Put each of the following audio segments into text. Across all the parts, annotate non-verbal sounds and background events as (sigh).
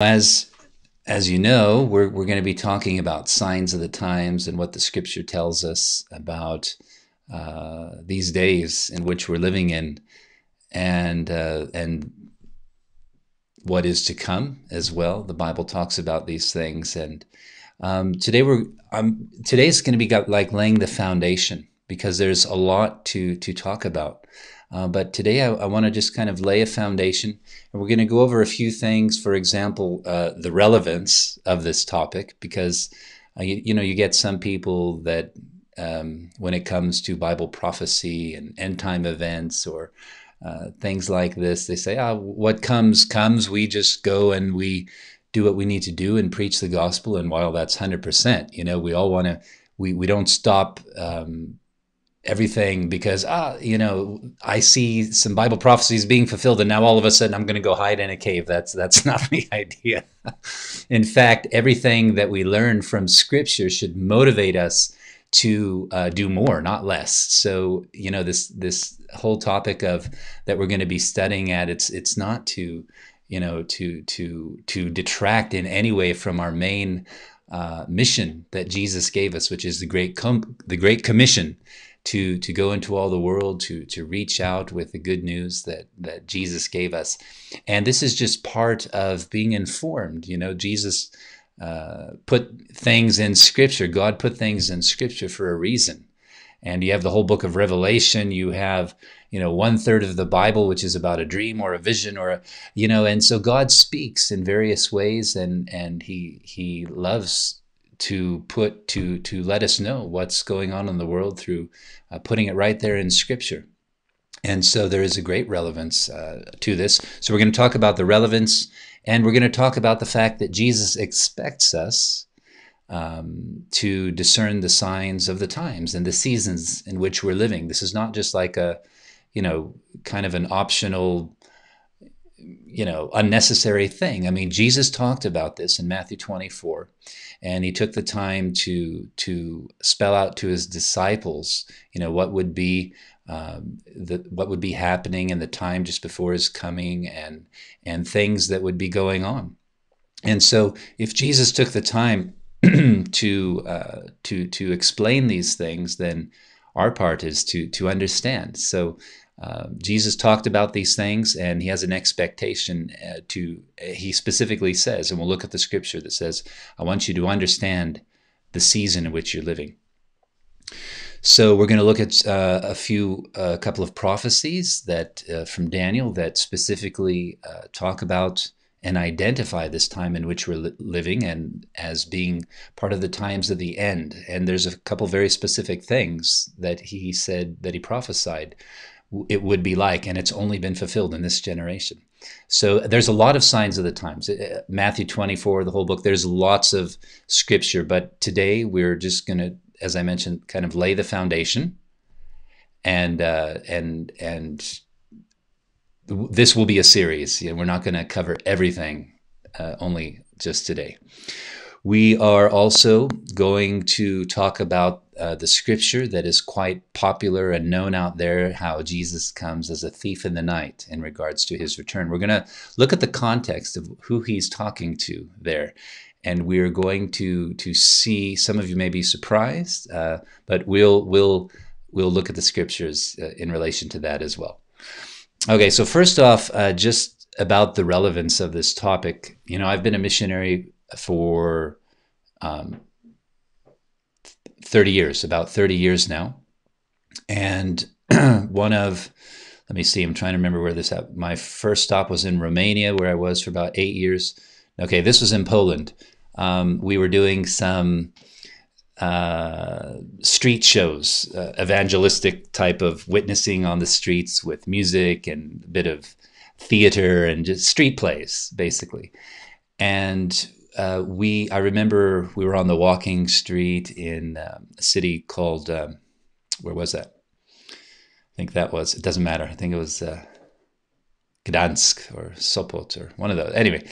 As as you know, we're we're going to be talking about signs of the times and what the Scripture tells us about uh, these days in which we're living in, and uh, and what is to come as well. The Bible talks about these things, and um, today we're um, today's going to be like laying the foundation because there's a lot to to talk about. Uh, but today I, I want to just kind of lay a foundation, and we're going to go over a few things. For example, uh, the relevance of this topic, because uh, you, you, know you get some people that um, when it comes to Bible prophecy and end time events or uh, things like this, they say, "Ah, what comes comes. We just go and we do what we need to do and preach the gospel." And while that's hundred percent, you know, we all want to. We, we don't stop um, everything because ah you know i see some bible prophecies being fulfilled and now all of a sudden i'm going to go hide in a cave. That's that's (laughs) not the idea. In fact everything that we learn from scripture should motivate us to uh, do more not less. So you know this this whole topic of that we're going to be studying at it's it's not to you know to to to detract in any way from our main uh, mission that Jesus gave us, which is the great com- the Great Commission, to to go into all the world to to reach out with the good news that that Jesus gave us. And this is just part of being informed. You know Jesus uh, put things in scripture. God put things in scripture for a reason. And you have the whole book of Revelation. You have you know one third of the Bible which is about a dream or a vision or a you know and so God speaks in various ways and and he he loves to put to to let us know what's going on in the world through uh, putting it right there in scripture. And so there is a great relevance uh, to this. So we're going to talk about the relevance and we're going to talk about the fact that jesus expects us um, to discern the signs of the times and the seasons in which we're living. This is not just like a you know kind of an optional you know unnecessary thing i mean jesus talked about this in matthew 24 and he took the time to to spell out to his disciples, you know, what would be um, the, what would be happening in the time just before his coming, and and things that would be going on. And so, if Jesus took the time (clears throat) to uh, to to explain these things, then our part is to to understand. So uh, Jesus talked about these things, and he has an expectation uh, to. He specifically says, and we'll look at the scripture that says, "I want you to understand the season in which you're living." So we're going to look at uh, a few, a uh, couple of prophecies that uh, from Daniel that specifically talk about and identify this time in which we're li- living and as being part of the times of the end. And there's a couple very specific things that he said that he prophesied it would be like, and it's only been fulfilled in this generation. So there's a lot of signs of the times. Uh, Matthew 24, the whole book, there's lots of scripture, but today we're just going to, as I mentioned, kind of lay the foundation, and uh, and and this will be a series. You know, we're not going to cover everything, uh, only just today. We are also going to talk about uh, the scripture that is quite popular and known out there how Jesus comes as a thief in the night in regards to his return. We're going to look at the context of who he's talking to there. And we're going to to see. Some of you may be surprised, uh, but we'll we'll we'll look at the scriptures uh, in relation to that as well. Okay, so first off, uh, just about the relevance of this topic. You know, I've been a missionary for um, 30 years, about 30 years now. And (clears throat) one of, let me see, I'm trying to remember where this happened. My first stop was in Romania, where I was for about eight years. Okay, this was in Poland. Um, we were doing some uh, street shows, uh, evangelistic type of witnessing on the streets with music and a bit of theater and just street plays, basically. And uh, we I remember we were on the walking street in um, a city called um, where was that? I think that was it doesn't matter. I think it was uh, Gdansk or Sopot or one of those. Anyway,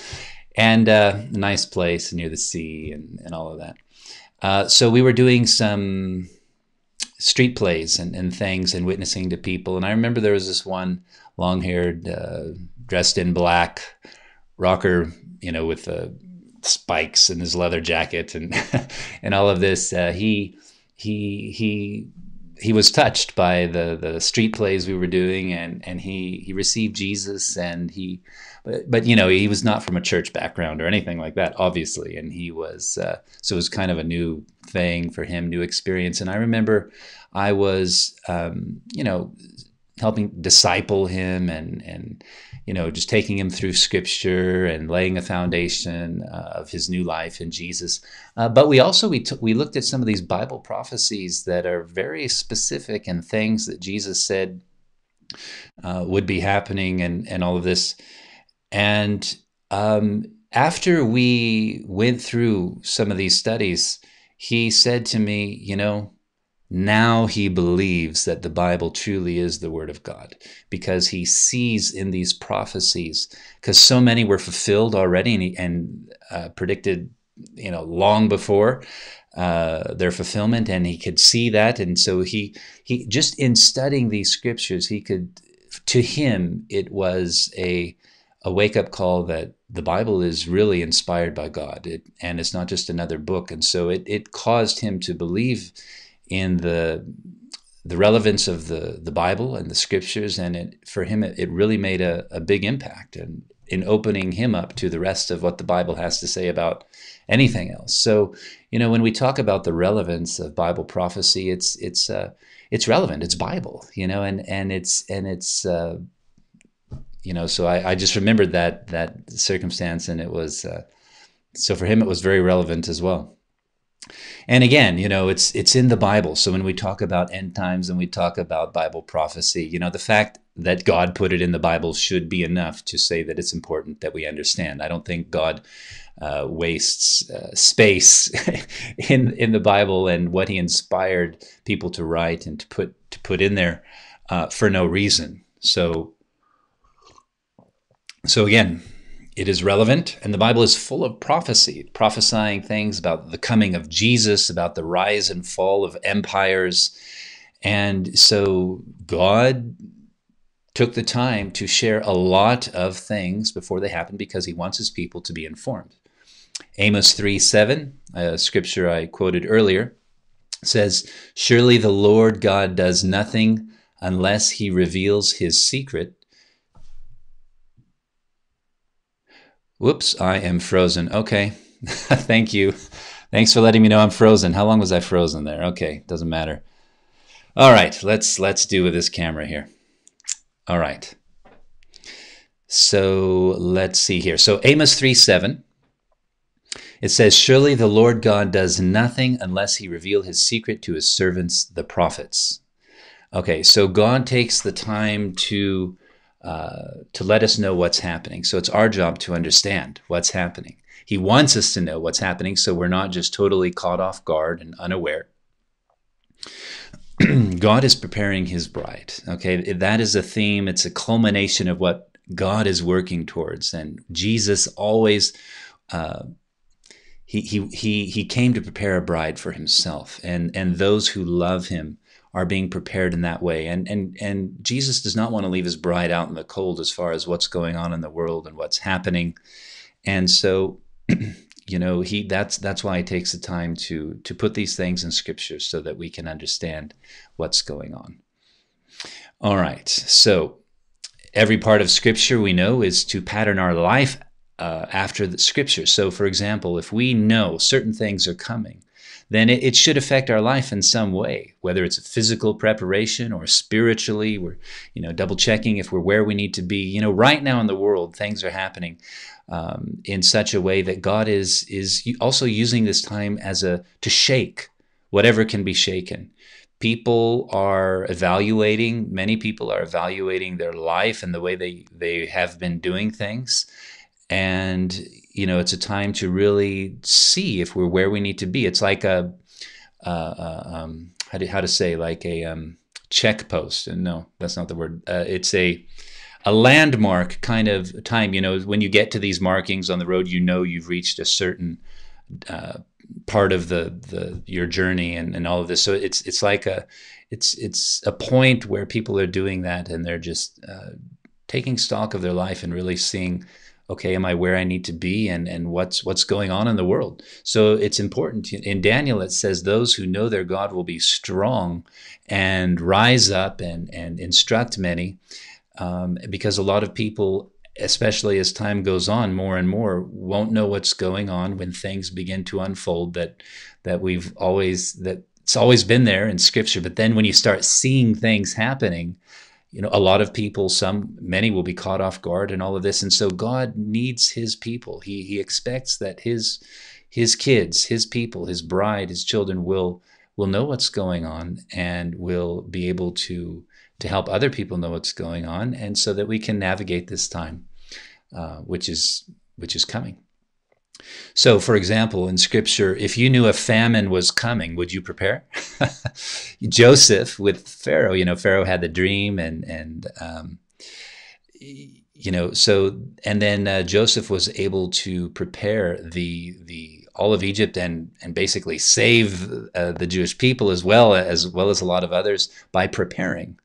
and uh, a nice place near the sea and, and all of that. Uh, so we were doing some street plays and, and things and witnessing to people. And I remember there was this one long haired, uh, dressed in black rocker you know, with the spikes and his leather jacket and (laughs) and all of this. Uh, he he he he was touched by the the street plays we were doing, and and he he received Jesus, and he. But, but you know he was not from a church background or anything like that obviously and he was uh, so it was kind of a new thing for him new experience and i remember i was um, you know helping disciple him and and you know just taking him through scripture and laying a foundation uh, of his new life in Jesus. Uh, but we also we t- we looked at some of these Bible prophecies that are very specific and things that Jesus said uh, would be happening and and all of this. And um, after we went through some of these studies, he said to me, you know now he believes that the Bible truly is the Word of God because he sees in these prophecies, because so many were fulfilled already and, and uh, predicted, you know, long before uh, their fulfillment, and he could see that, and so he he just in studying these scriptures, he could, to him, it was a a wake up call that the Bible is really inspired by God, it, and it's not just another book, and so it it caused him to believe in the the relevance of the the Bible and the scriptures, and it, for him it, it really made a, a big impact and in opening him up to the rest of what the Bible has to say about anything else. So, you know, when we talk about the relevance of Bible prophecy, it's it's uh, it's relevant. It's Bible, you know, and and it's and it's uh, you know. So I, I just remembered that that circumstance, and it was uh, so for him it was very relevant as well. And again, you know, it's it's in the Bible. So when we talk about end times and we talk about Bible prophecy, you know, the fact that God put it in the Bible should be enough to say that it's important that we understand. I don't think God uh, wastes uh, space (laughs) in in the Bible and what He inspired people to write and to put to put in there uh, for no reason. So, so again, it is relevant, and the Bible is full of prophecy, prophesying things about the coming of Jesus, about the rise and fall of empires. And so God took the time to share a lot of things before they happen because he wants his people to be informed. Amos 3 7, a scripture I quoted earlier, says, Surely the Lord God does nothing unless he reveals his secret Whoops, I am frozen. Okay. (laughs) Thank you. Thanks for letting me know I'm frozen. How long was I frozen there? Okay, doesn't matter. All right, let's let's do with this camera here. All right. So let's see here. So Amos 3 7. It says, Surely the Lord God does nothing unless he reveal his secret to his servants, the prophets. Okay, so God takes the time to uh, to let us know what's happening. So it's our job to understand what's happening. He wants us to know what's happening so we're not just totally caught off guard and unaware. (clears throat) God is preparing his bride. Okay, that is a theme. It's a culmination of what God is working towards. And Jesus always, uh, he, he, he, he came to prepare a bride for himself. And, and those who love him are being prepared in that way. And and and Jesus does not want to leave his bride out in the cold as far as what's going on in the world and what's happening. And so (clears throat) you know, he that's that's why he takes the time to to put these things in scripture so that we can understand what's going on. All right. So every part of scripture we know is to pattern our life uh, after the scripture. So, for example, if we know certain things are coming, then it, it, should affect our life in some way, whether it's a physical preparation or spiritually. We're, you know, double checking if we're where we need to be. You know, right now in the world, things are happening um, in such a way that God is is also using this time as a to shake whatever can be shaken. People are evaluating. Many people are evaluating their life and the way they they have been doing things and you know it's a time to really see if we're where we need to be. It's like a um, how, to, how to say like a um, check post and no that's not the word. Uh, it's a a landmark kind of time. You know when you get to these markings on the road you know you've reached a certain uh, part of the the your journey and, and all of this. So it's it's like a it's it's a point where people are doing that and they're just uh, taking stock of their life and really seeing okay, am I where I need to be and, and what's what's going on in the world? So it's important. In Daniel, it says those who know their God will be strong and rise up and, and instruct many. Um, because a lot of people, especially as time goes on, more and more won't know what's going on when things begin to unfold that that we've always that it's always been there in scripture. But then when you start seeing things happening, you know, a lot of people, some, many will be caught off guard and all of this. And so God needs his people. He, he expects that his, his kids, his people, his bride, his children will, will know what's going on and will be able to, to help other people know what's going on. And so that we can navigate this time, uh, which is, which is coming. So, for example, in scripture, if you knew a famine was coming, would you prepare? (laughs) Joseph with Pharaoh, you know, Pharaoh had the dream and, and, um, you know, so, and then uh, Joseph was able to prepare the, the, all of Egypt and, and basically save uh, the Jewish people as well, as well as a lot of others by preparing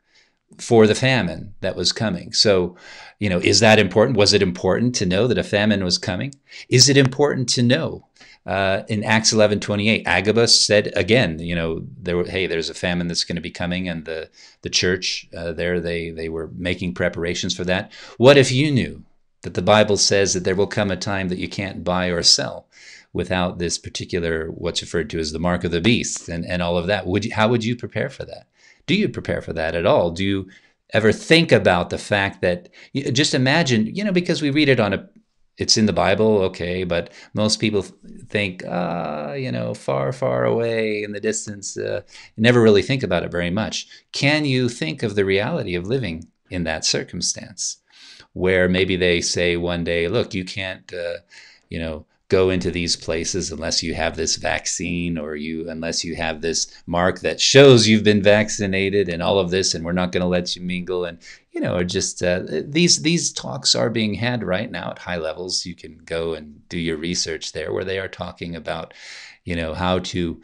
for the famine that was coming. So, you know, is that important? Was it important to know that a famine was coming? Is it important to know? Uh, in Acts 11, 28, Agabus said again, you know, there were, hey, there's a famine that's going to be coming, and the the church uh, there they they were making preparations for that. What if you knew that the Bible says that there will come a time that you can't buy or sell without this particular what's referred to as the mark of the beast and, and all of that? Would you, how would you prepare for that? Do you prepare for that at all? Do you ever think about the fact that just imagine, you know, because we read it on a, it's in the Bible, okay, but most people think, ah, you know, far, far away in the distance, uh, never really think about it very much. Can you think of the reality of living in that circumstance where maybe they say one day, look, you can't, uh, you know, go into these places unless you have this vaccine or you unless you have this mark that shows you've been vaccinated and all of this and we're not going to let you mingle and you know or just uh, these these talks are being had right now at high levels. You can go and do your research there where they are talking about you know how to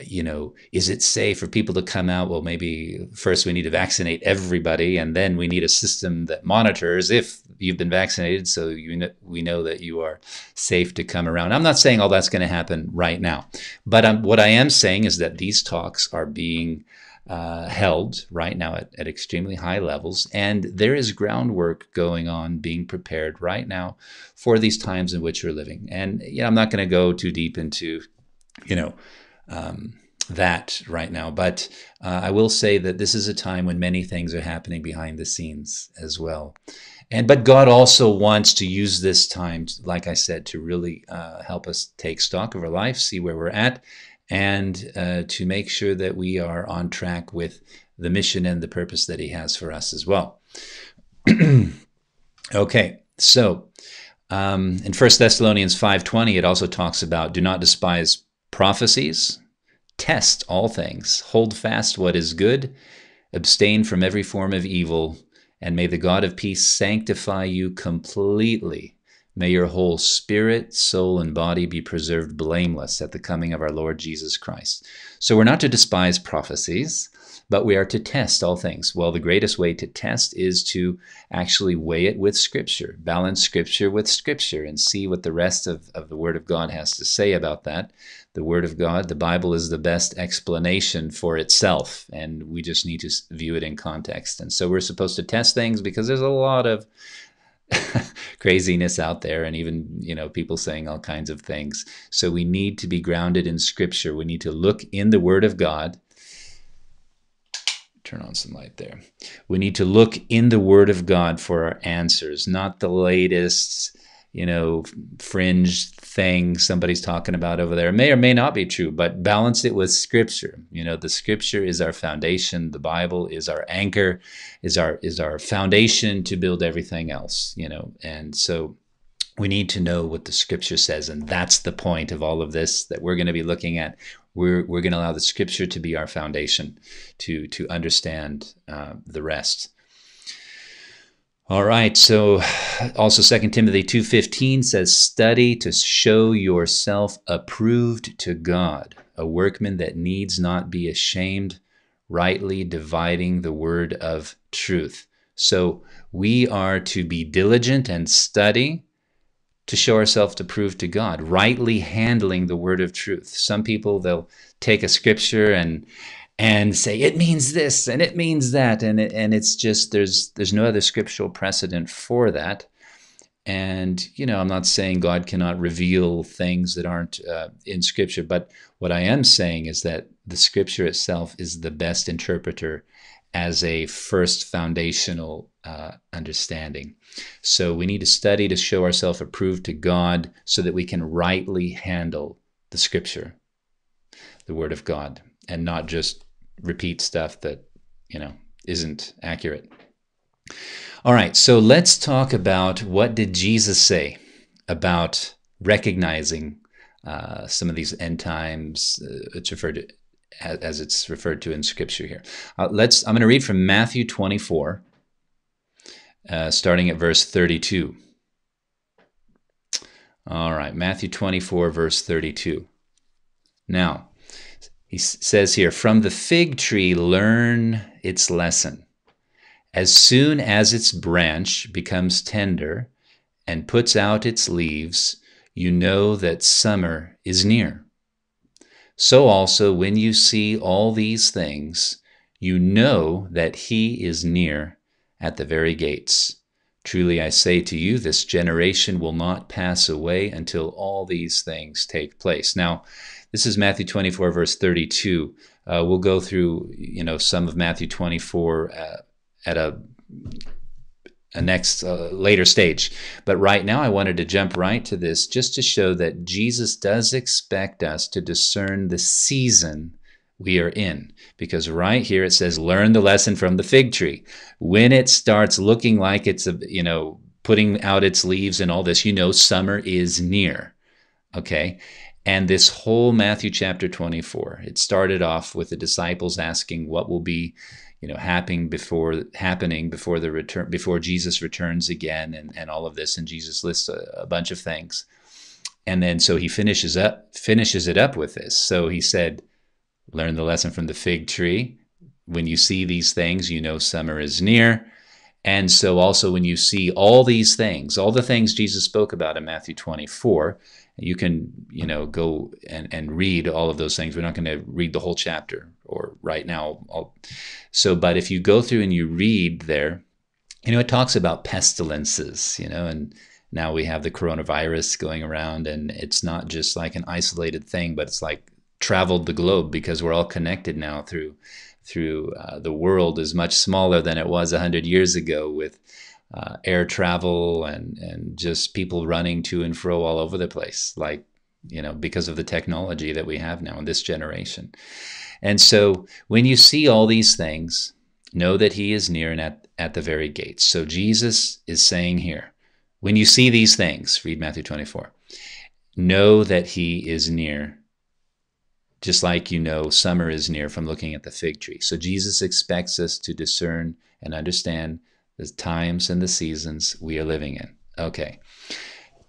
you know, is it safe for people to come out? Well, maybe first we need to vaccinate everybody, and then we need a system that monitors if you've been vaccinated, so you know, we know that you are safe to come around. I'm not saying all that's going to happen right now, but um, what I am saying is that these talks are being uh, held right now at, at extremely high levels, and there is groundwork going on being prepared right now for these times in which we're living. And yeah, I'm not going to go too deep into, you know um, that right now. But uh, I will say that this is a time when many things are happening behind the scenes as well. And but God also wants to use this time, like I said, to really uh, help us take stock of our life, see where we're at, and uh, to make sure that we are on track with the mission and the purpose that He has for us as well. (clears throat) okay, so um, in First Thessalonians five twenty, it also talks about do not despise prophecies, test all things, hold fast what is good, abstain from every form of evil, and may the God of peace sanctify you completely. May your whole spirit, soul, and body be preserved blameless at the coming of our Lord Jesus Christ. So we're not to despise prophecies but we are to test all things. Well, the greatest way to test is to actually weigh it with Scripture, balance Scripture with Scripture, and see what the rest of, of the Word of God has to say about that. The Word of God, the Bible is the best explanation for itself, and we just need to view it in context. And so we're supposed to test things because there's a lot of (laughs) craziness out there and even you know people saying all kinds of things so we need to be grounded in scripture we need to look in the word of god turn on some light there. We need to look in the Word of God for our answers, not the latest, you know, fringe thing somebody's talking about over there. It may or may not be true, but balance it with Scripture. You know, the Scripture is our foundation. The Bible is our anchor, is our is our foundation to build everything else. You know, and so we need to know what the scripture says and that's the point of all of this that we're going to be looking at we're, we're going to allow the scripture to be our foundation to to understand uh, the rest all right so also Second timothy 2.15 says study to show yourself approved to god a workman that needs not be ashamed rightly dividing the word of truth so we are to be diligent and study to show ourselves to prove to God, rightly handling the word of truth. Some people they'll take a scripture and and say it means this and it means that and it, and it's just there's there's no other scriptural precedent for that. And you know, I'm not saying God cannot reveal things that aren't uh, in scripture, but what I am saying is that the scripture itself is the best interpreter as a first foundational uh, understanding. So we need to study to show ourselves approved to God so that we can rightly handle the scripture, the word of God, and not just repeat stuff that, you know, isn't accurate. All right, so let's talk about what did Jesus say about recognizing uh, some of these end times. Uh, it's referred to as it's referred to in Scripture here. Uh, let's. I'm going to read from Matthew 24, uh, starting at verse 32. All right, Matthew 24, verse 32. Now, he says here, From the fig tree learn its lesson. As soon as its branch becomes tender and puts out its leaves, you know that summer is near. So also, when you see all these things, you know that he is near at the very gates. Truly I say to you, this generation will not pass away until all these things take place. Now, this is Matthew 24, verse 32. Uh, we'll go through, you know, some of Matthew 24 uh, at a a next uh, later stage. But right now, I wanted to jump right to this just to show that Jesus does expect us to discern the season we are in. Because right here it says, learn the lesson from the fig tree. When it starts looking like it's, a, you know, putting out its leaves and all this, you know, summer is near. Okay. And this whole Matthew chapter 24, it started off with the disciples asking what will be you know happening before happening before the return before Jesus returns again and, and all of this and Jesus lists a, a bunch of things and then so he finishes up finishes it up with this so he said learn the lesson from the fig tree. When you see these things you know summer is near. And so also when you see all these things all the things Jesus spoke about in Matthew 24 you can you know go and, and read all of those things. We're not going to read the whole chapter or right now. I'll, so but if you go through and you read there you know it talks about pestilences you know and now we have the coronavirus going around and it's not just like an isolated thing but it's like traveled the globe because we're all connected now through through uh, the world is much smaller than it was 100 years ago with uh, air travel and and just people running to and fro all over the place, like you know, because of the technology that we have now in this generation. And so, when you see all these things, know that He is near and at at the very gates. So Jesus is saying here, when you see these things, read Matthew 24. Know that He is near just like you know summer is near from looking at the fig tree. So Jesus expects us to discern and understand the times and the seasons we are living in. Okay.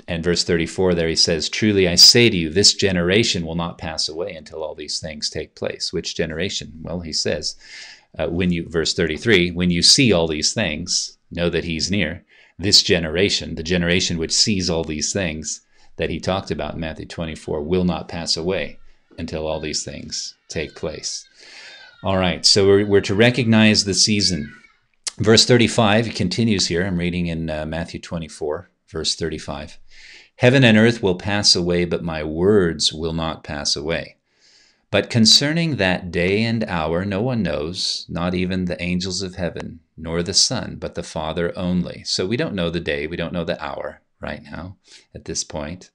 And verse 34 there he says, Truly I say to you, this generation will not pass away until all these things take place. Which generation? Well, he says, uh, when you, verse 33, when you see all these things, know that he's near. This generation, the generation which sees all these things that he talked about in Matthew 24, will not pass away until all these things take place. All right, so we're, we're to recognize the season Verse 35 continues here. I'm reading in uh, Matthew 24, verse 35. Heaven and earth will pass away, but my words will not pass away. But concerning that day and hour, no one knows, not even the angels of heaven, nor the Son, but the Father only. So we don't know the day, we don't know the hour right now at this point.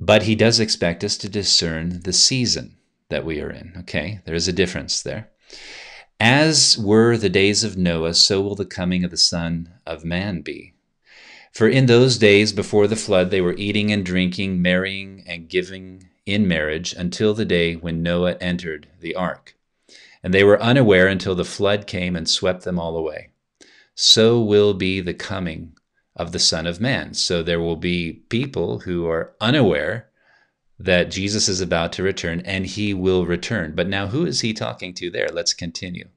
But he does expect us to discern the season that we are in. Okay, there's a difference there. As were the days of Noah, so will the coming of the Son of Man be. For in those days before the flood, they were eating and drinking, marrying and giving in marriage until the day when Noah entered the ark. And they were unaware until the flood came and swept them all away. So will be the coming of the Son of Man. So there will be people who are unaware that Jesus is about to return and he will return. But now, who is he talking to there? Let's continue.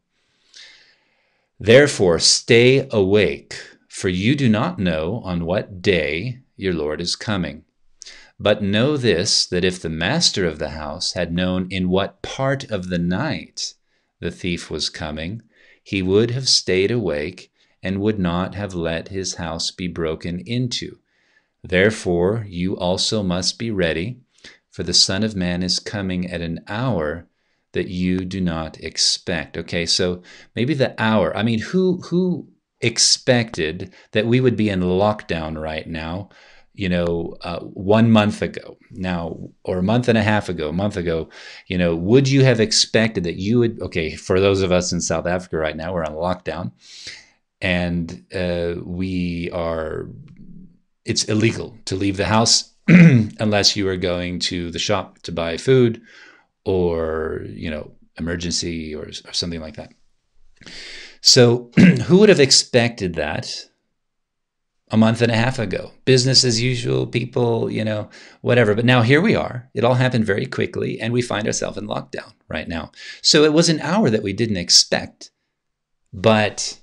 Therefore, stay awake, for you do not know on what day your Lord is coming. But know this that if the master of the house had known in what part of the night the thief was coming, he would have stayed awake and would not have let his house be broken into. Therefore, you also must be ready, for the Son of Man is coming at an hour that you do not expect. Okay, so maybe the hour. I mean, who who expected that we would be in lockdown right now? You know, uh, one month ago now, or a month and a half ago, a month ago, you know, would you have expected that you would? Okay, for those of us in South Africa right now, we're on lockdown, and uh, we are. It's illegal to leave the house (clears throat) unless you are going to the shop to buy food or you know emergency or, or something like that. So (clears throat) who would have expected that a month and a half ago? Business as usual, people, you know, whatever. But now here we are. It all happened very quickly, and we find ourselves in lockdown right now. So it was an hour that we didn't expect, but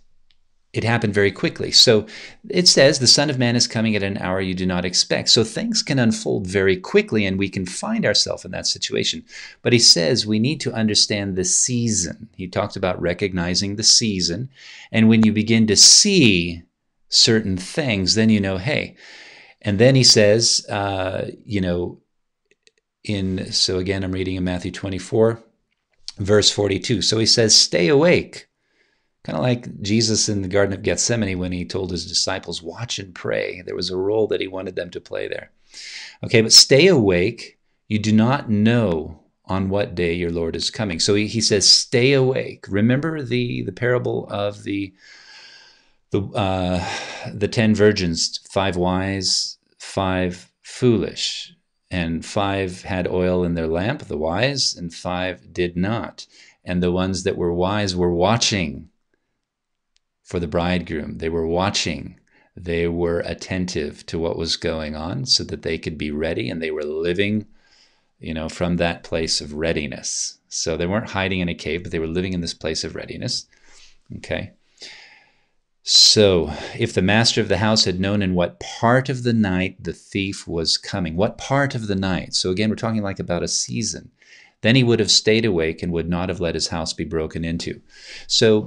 it happened very quickly. So it says, The Son of Man is coming at an hour you do not expect. So things can unfold very quickly and we can find ourselves in that situation. But he says we need to understand the season. He talked about recognizing the season. And when you begin to see certain things, then you know, hey. And then he says, uh, you know, in, so again, I'm reading in Matthew 24, verse 42. So he says, Stay awake Kind of like Jesus in the Garden of Gethsemane when he told his disciples, watch and pray. There was a role that he wanted them to play there. Okay, but stay awake. You do not know on what day your Lord is coming. So he, he says, stay awake. Remember the, the parable of the, the, uh, the 10 virgins, five wise, five foolish. And five had oil in their lamp, the wise, and five did not. And the ones that were wise were watching for the bridegroom. They were watching, they were attentive to what was going on so that they could be ready and they were living, you know, from that place of readiness. So they weren't hiding in a cave, but they were living in this place of readiness. Okay. So, if the master of the house had known in what part of the night the thief was coming, what part of the night? So, again, we're talking like about a season. Then he would have stayed awake and would not have let his house be broken into. So,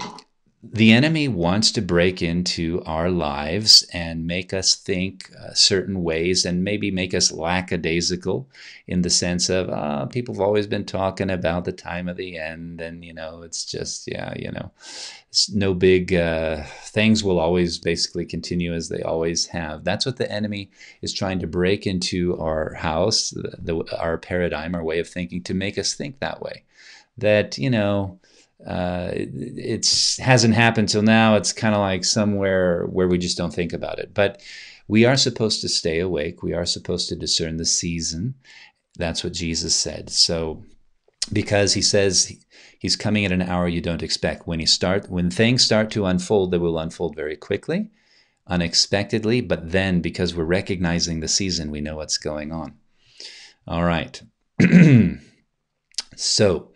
the enemy wants to break into our lives and make us think uh, certain ways and maybe make us lackadaisical in the sense of uh, people have always been talking about the time of the end and you know it's just yeah you know it's no big uh, things will always basically continue as they always have. That's what the enemy is trying to break into our house the, the, our paradigm our way of thinking to make us think that way. That you know uh, it's hasn't happened till now. It's kind of like somewhere where we just don't think about it. But we are supposed to stay awake. We are supposed to discern the season. That's what Jesus said. So, because he says he's coming at an hour you don't expect. When he start, when things start to unfold, they will unfold very quickly, unexpectedly. But then, because we're recognizing the season, we know what's going on. All right. (clears throat) so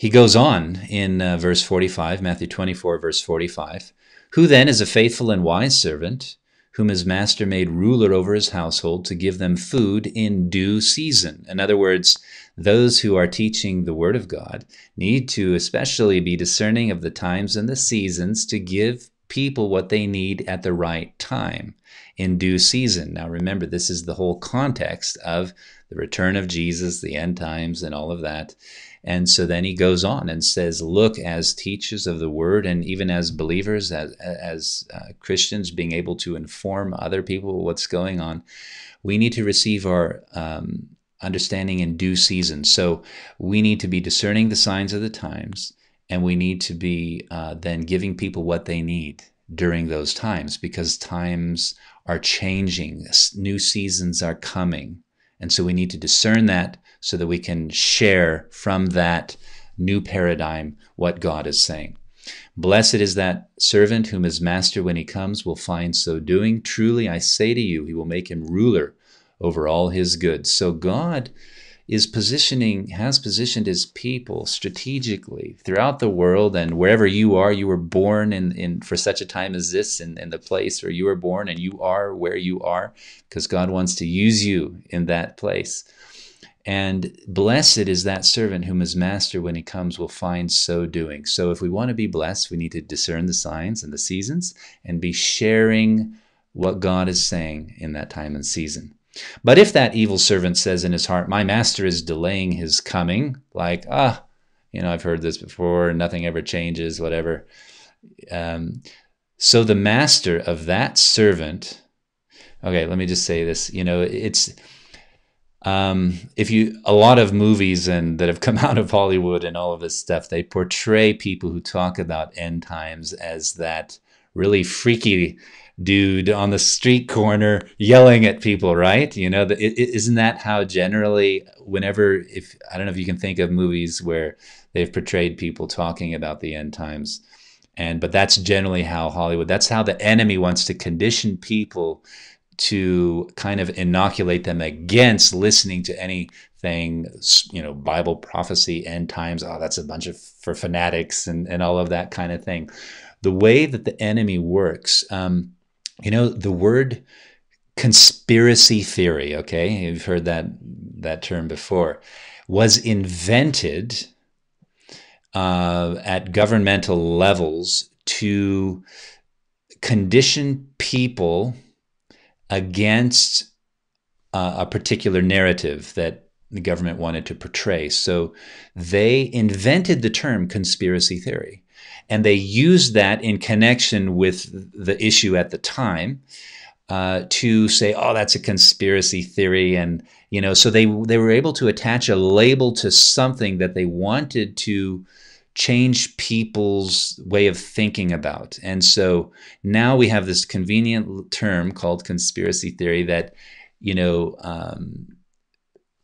he goes on in uh, verse 45, Matthew 24, verse 45. Who then is a faithful and wise servant, whom his master made ruler over his household to give them food in due season? In other words, those who are teaching the word of God need to especially be discerning of the times and the seasons to give people what they need at the right time in due season. Now, remember, this is the whole context of the return of Jesus, the end times, and all of that. And so then he goes on and says, Look, as teachers of the word, and even as believers, as, as uh, Christians, being able to inform other people what's going on, we need to receive our um, understanding in due season. So we need to be discerning the signs of the times, and we need to be uh, then giving people what they need during those times because times are changing, new seasons are coming. And so we need to discern that so that we can share from that new paradigm what God is saying. Blessed is that servant whom his master, when he comes, will find so doing. Truly, I say to you, he will make him ruler over all his goods. So, God, is positioning has positioned his people strategically throughout the world and wherever you are you were born in, in for such a time as this in, in the place where you were born and you are where you are because god wants to use you in that place and blessed is that servant whom his master when he comes will find so doing so if we want to be blessed we need to discern the signs and the seasons and be sharing what god is saying in that time and season but if that evil servant says in his heart, My master is delaying his coming, like, ah, you know, I've heard this before, nothing ever changes, whatever. Um, so the master of that servant, okay, let me just say this, you know, it's, um, if you, a lot of movies and that have (laughs) come out of Hollywood and all of this stuff, they portray people who talk about end times as that really freaky dude on the street corner yelling at people, right? You know, is isn't that how generally, whenever, if I don't know if you can think of movies where they've portrayed people talking about the end times, and but that's generally how Hollywood. That's how the enemy wants to condition people to kind of inoculate them against listening to anything, you know, Bible prophecy, end times. Oh, that's a bunch of for fanatics and and all of that kind of thing. The way that the enemy works. Um, you know, the word conspiracy theory, okay, you've heard that, that term before, was invented uh, at governmental levels to condition people against uh, a particular narrative that the government wanted to portray. So they invented the term conspiracy theory and they used that in connection with the issue at the time uh, to say, "Oh, that's a conspiracy theory," and you know, so they they were able to attach a label to something that they wanted to change people's way of thinking about. And so now we have this convenient term called conspiracy theory that, you know, um,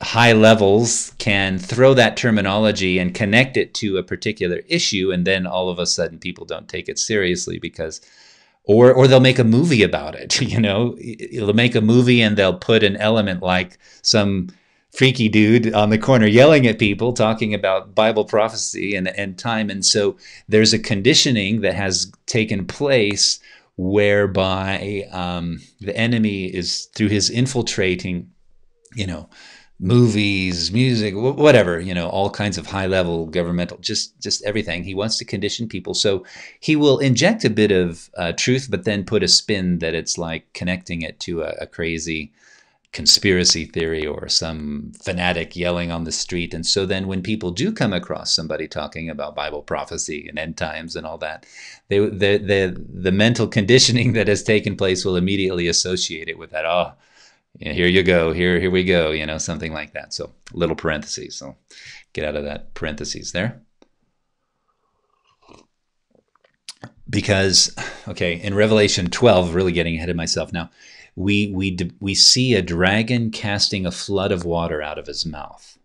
high levels can throw that terminology and connect it to a particular issue and then all of a sudden people don't take it seriously because or or they'll make a movie about it (laughs) you know they'll make a movie and they'll put an element like some freaky dude on the corner yelling at people talking about bible prophecy and end time and so there's a conditioning that has taken place whereby um, the enemy is through his infiltrating you know movies, music, whatever, you know, all kinds of high level governmental, just just everything. He wants to condition people. So he will inject a bit of uh, truth, but then put a spin that it's like connecting it to a, a crazy conspiracy theory or some fanatic yelling on the street. And so then when people do come across somebody talking about Bible prophecy and end times and all that, they, the, the, the mental conditioning (laughs) that has taken place will immediately associate it with that. Oh, here you go, here, here we go, you know, something like that. So little parentheses. So get out of that parentheses there. Because, okay, in Revelation 12, really getting ahead of myself now, we, we, we see a dragon casting a flood of water out of his mouth.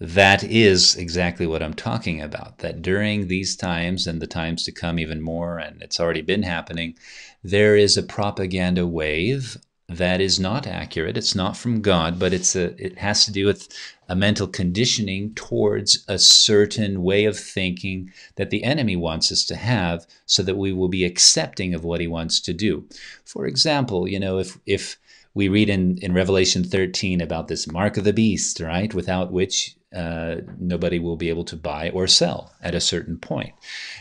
That is exactly what I'm talking about. That during these times and the times to come, even more, and it's already been happening, there is a propaganda wave that is not accurate. It's not from God, but it's a, it has to do with a mental conditioning towards a certain way of thinking that the enemy wants us to have so that we will be accepting of what he wants to do. For example, you know, if, if we read in, in Revelation 13 about this mark of the beast, right, without which uh, nobody will be able to buy or sell at a certain point.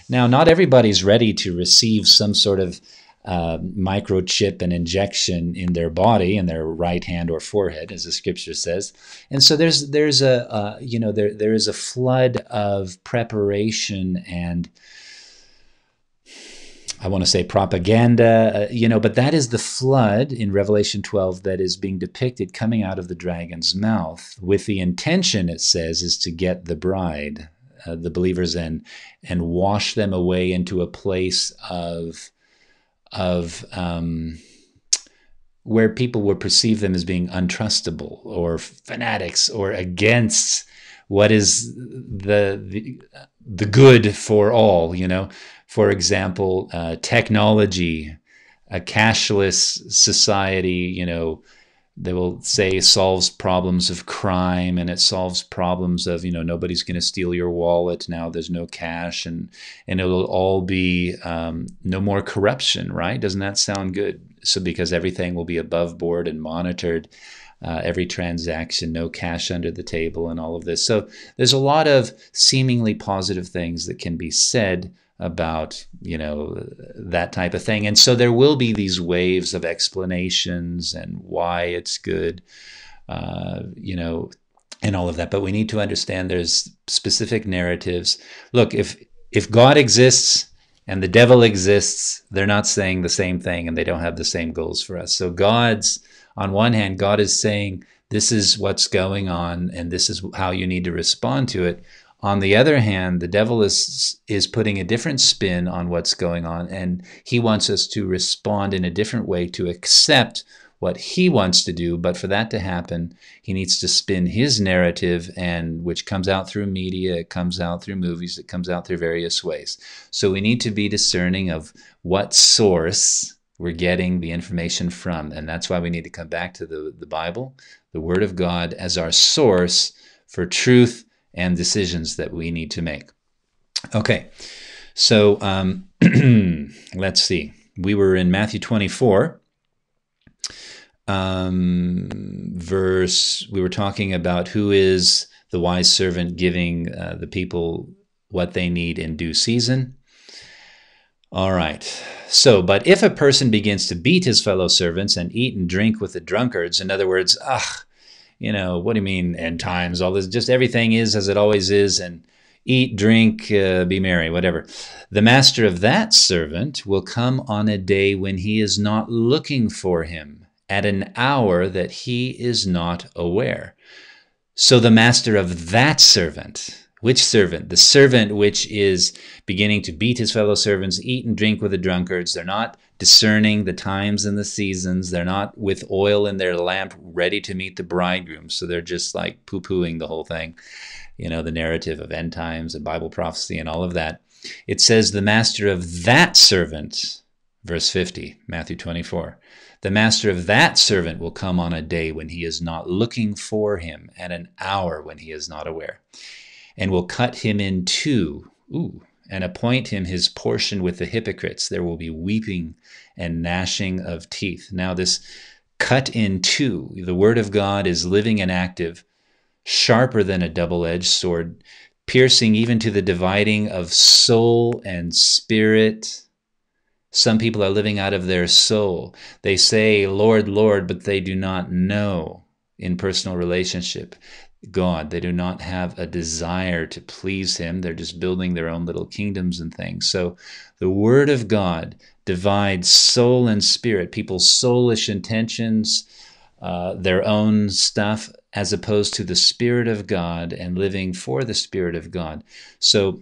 Now, not everybody's ready to receive some sort of uh, microchip and injection in their body, in their right hand or forehead, as the scripture says. And so there's there's a uh, you know there there is a flood of preparation and I want to say propaganda, uh, you know, but that is the flood in Revelation 12 that is being depicted coming out of the dragon's mouth with the intention, it says, is to get the bride, uh, the believers in, and wash them away into a place of of um, where people would perceive them as being untrustable or fanatics or against what is the the, the good for all. You know, for example, uh, technology, a cashless society. You know. They will say solves problems of crime and it solves problems of you know nobody's going to steal your wallet now there's no cash and and it'll all be um, no more corruption right? Doesn't that sound good? So because everything will be above board and monitored uh, every transaction no cash under the table and all of this. So there's a lot of seemingly positive things that can be said about you know that type of thing. And so there will be these waves of explanations and why it's good uh, you know and all of that. But we need to understand there's specific narratives. Look if if god exists and the devil exists they're not saying the same thing and they don't have the same goals for us. So god's on one hand god is saying this is what's going on and this is how you need to respond to it on the other hand, the devil is is putting a different spin on what's going on, and he wants us to respond in a different way to accept what he wants to do. But for that to happen, he needs to spin his narrative, and which comes out through media, it comes out through movies, it comes out through various ways. So we need to be discerning of what source we're getting the information from, and that's why we need to come back to the the Bible, the Word of God, as our source for truth and decisions that we need to make. Okay, so um, (clears throat) let's see. We were in Matthew 24, um, verse, we were talking about who is the wise servant giving uh, the people what they need in due season. All right. So, but if a person begins to beat his fellow servants and eat and drink with the drunkards, in other words, ah, you know, what do you mean end times? All this, just everything is as it always is, and eat, drink, uh, be merry, whatever. The master of that servant will come on a day when he is not looking for him, at an hour that he is not aware. So the master of that servant, which servant? The servant which is beginning to beat his fellow servants, eat and drink with the drunkards. They're not discerning the times and the seasons. They're not with oil in their lamp ready to meet the bridegroom. So they're just like poo pooing the whole thing, you know, the narrative of end times and Bible prophecy and all of that. It says, the master of that servant, verse 50, Matthew 24. The master of that servant will come on a day when he is not looking for him, at an hour when he is not aware and will cut him in two, ooh, and appoint him his portion with the hypocrites. There will be weeping and gnashing of teeth. Now, this cut in two, the word of God is living and active, sharper than a double edged sword, piercing even to the dividing of soul and spirit. Some people are living out of their soul. They say, Lord, Lord, but they do not know in personal relationship. God. They do not have a desire to please Him. They're just building their own little kingdoms and things. So the Word of God divides soul and spirit, people's soulish intentions, uh, their own stuff, as opposed to the Spirit of God and living for the Spirit of God. So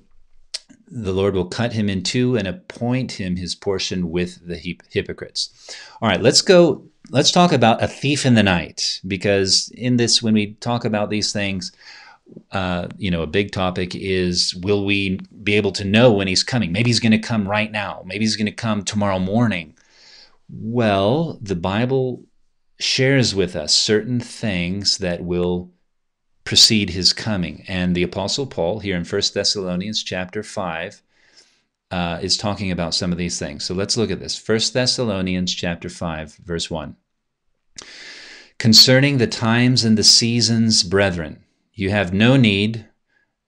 the Lord will cut him in two and appoint him his portion with the hypocrites. All right, let's go let's talk about a thief in the night because in this when we talk about these things uh, you know a big topic is will we be able to know when he's coming? Maybe he's going to come right now. Maybe he's going to come tomorrow morning. Well the bible shares with us certain things that will precede his coming. And the apostle paul here in 1 thessalonians chapter 5 uh, is talking about some of these things. So let's look at this. 1 Thessalonians chapter 5, verse 1. Concerning the times and the seasons, brethren, you have no need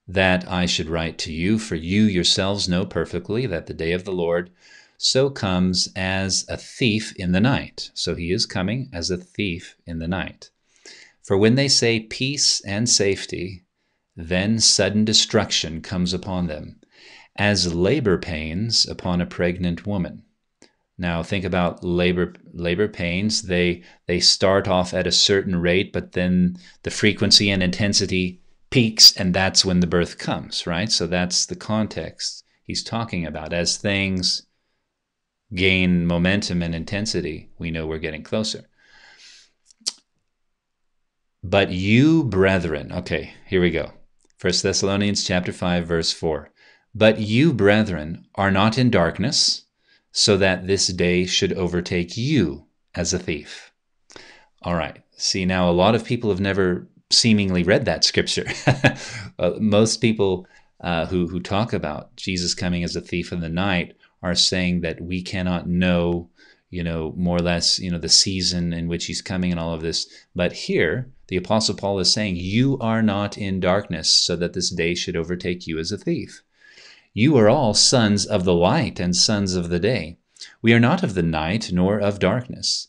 that I should write to you, for you yourselves know perfectly that the day of the Lord so comes as a thief in the night. So he is coming as a thief in the night. For when they say peace and safety, then sudden destruction comes upon them as labor pains upon a pregnant woman. Now think about labor labor pains. They they start off at a certain rate, but then the frequency and intensity peaks, and that's when the birth comes, right? So that's the context he's talking about. As things gain momentum and intensity, we know we're getting closer. But you, brethren, okay, here we go. First Thessalonians chapter 5, verse 4. But you, brethren, are not in darkness, so that this day should overtake you as a thief. All right. See, now a lot of people have never seemingly read that scripture. (laughs) uh, most people uh, who, who talk about Jesus coming as a thief in the night are saying that we cannot know, you know, more or less, you know, the season in which he's coming and all of this. But here, the Apostle Paul is saying, You are not in darkness, so that this day should overtake you as a thief. You are all sons of the light and sons of the day. We are not of the night nor of darkness.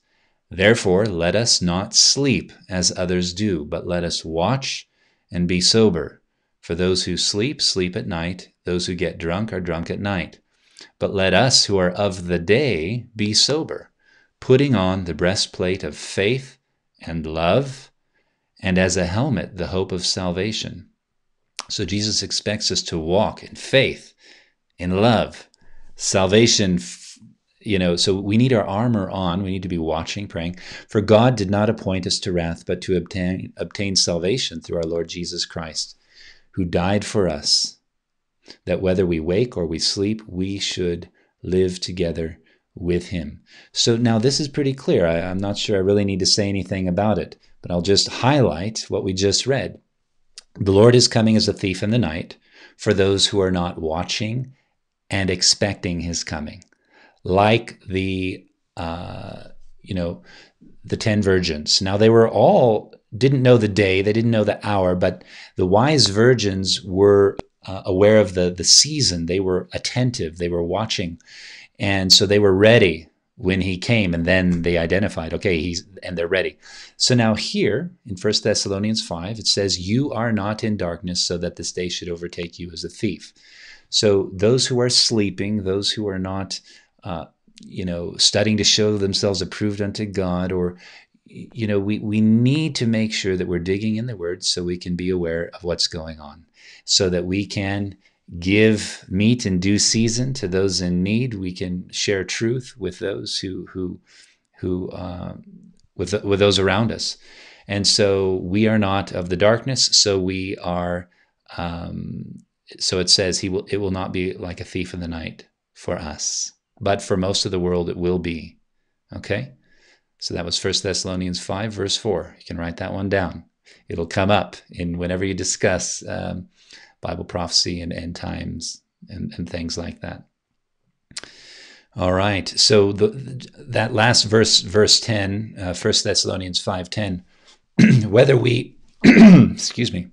Therefore, let us not sleep as others do, but let us watch and be sober. For those who sleep, sleep at night. Those who get drunk are drunk at night. But let us who are of the day be sober, putting on the breastplate of faith and love, and as a helmet, the hope of salvation. So Jesus expects us to walk in faith, in love, salvation you know, so we need our armor on. We need to be watching, praying. For God did not appoint us to wrath, but to obtain, obtain salvation through our Lord Jesus Christ, who died for us, that whether we wake or we sleep, we should live together with him. So now this is pretty clear. I, I'm not sure I really need to say anything about it, but I'll just highlight what we just read. The Lord is coming as a thief in the night for those who are not watching and expecting his coming like the uh, you know the ten virgins. Now they were all didn't know the day, they didn't know the hour, but the wise virgins were uh, aware of the the season. They were attentive. They were watching, and so they were ready when he came. And then they identified, okay, he's and they're ready. So now here in First Thessalonians five, it says, "You are not in darkness, so that this day should overtake you as a thief." So those who are sleeping, those who are not uh, you know, studying to show themselves approved unto God, or you know, we, we need to make sure that we're digging in the word so we can be aware of what's going on, so that we can give meat in due season to those in need. We can share truth with those who who who uh, with with those around us, and so we are not of the darkness. So we are. Um, so it says he will. It will not be like a thief in the night for us but for most of the world it will be. Okay? So that was First Thessalonians 5, verse 4. You can write that one down. It'll come up in whenever you discuss um, Bible prophecy and end times and, and things like that. All right. So the, that last verse, verse 10, uh, 1 Thessalonians 5.10, (clears throat) whether we, (clears throat) excuse me,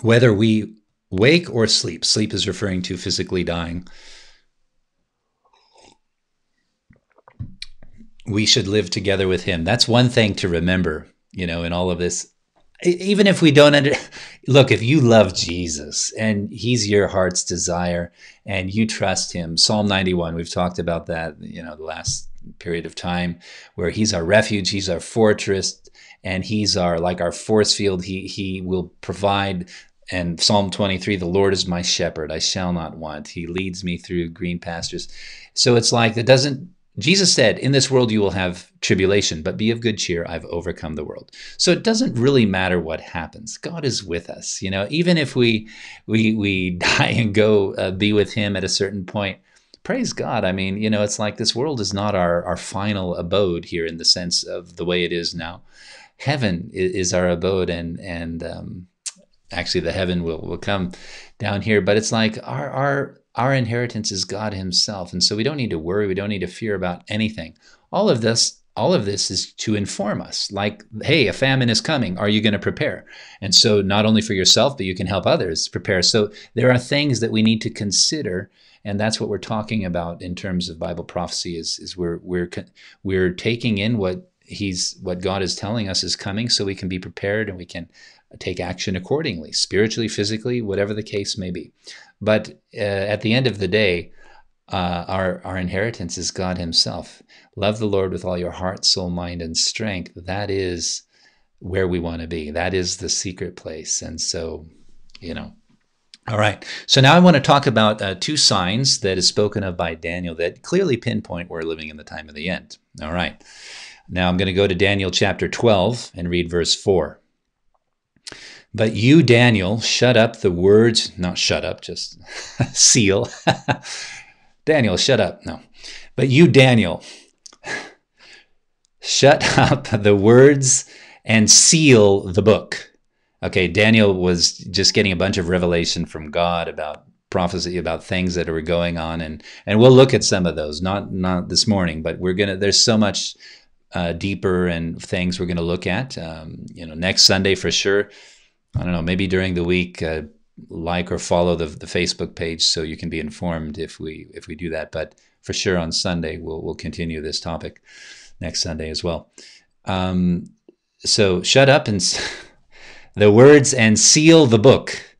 whether we wake or sleep, sleep is referring to physically dying, we should live together with him. That's one thing to remember, you know, in all of this. Even if we don't under look, if you love Jesus and he's your heart's desire and you trust him, Psalm 91, we've talked about that, you know, the last period of time where he's our refuge, he's our fortress, and he's our like our force field. He he will provide and Psalm 23, the Lord is my shepherd, I shall not want. He leads me through green pastures. So it's like it doesn't Jesus said, In this world you will have tribulation, but be of good cheer. I've overcome the world. So it doesn't really matter what happens. God is with us. You know, even if we we we (laughs) die and go uh, be with Him at a certain point, praise God. I mean, you know, it's like this world is not our our final abode here in the sense of the way it is now. Heaven is, our abode, and and um, actually the heaven will will come down here. But it's like our our our inheritance is God Himself. And so we don't need to worry, we don't need to fear about anything. All of this, all of this is to inform us. Like, hey, a famine is coming. Are you going to prepare? And so not only for yourself, but you can help others prepare. So there are things that we need to consider. And that's what we're talking about in terms of Bible prophecy is, is we're, we're, we're taking in what he's what God is telling us is coming so we can be prepared and we can take action accordingly, spiritually, physically, whatever the case may be. But uh, at the end of the day, uh, our, our inheritance is God Himself. Love the Lord with all your heart, soul, mind, and strength. That is where we want to be. That is the secret place. And so, you know. All right. So now I want to talk about uh, two signs that is spoken of by Daniel that clearly pinpoint we're living in the time of the end. All right. Now I'm going to go to Daniel chapter 12 and read verse 4. But you, Daniel, shut up the words, not shut up, just (laughs) seal. (laughs) Daniel, shut up. No. But you, Daniel, (laughs) shut up the words and seal the book. Okay, Daniel was just getting a bunch of revelation from God about prophecy about things that were going on and and we'll look at some of those not not this morning but we're gonna there's so much uh, deeper and things we're to look at um, you know next sunday for sure i don't know maybe during the week uh, like or follow the, the facebook page so you can be informed if we if we do that but for sure on sunday we'll we'll continue this topic next sunday as well um, so shut up and (laughs) the words and seal the book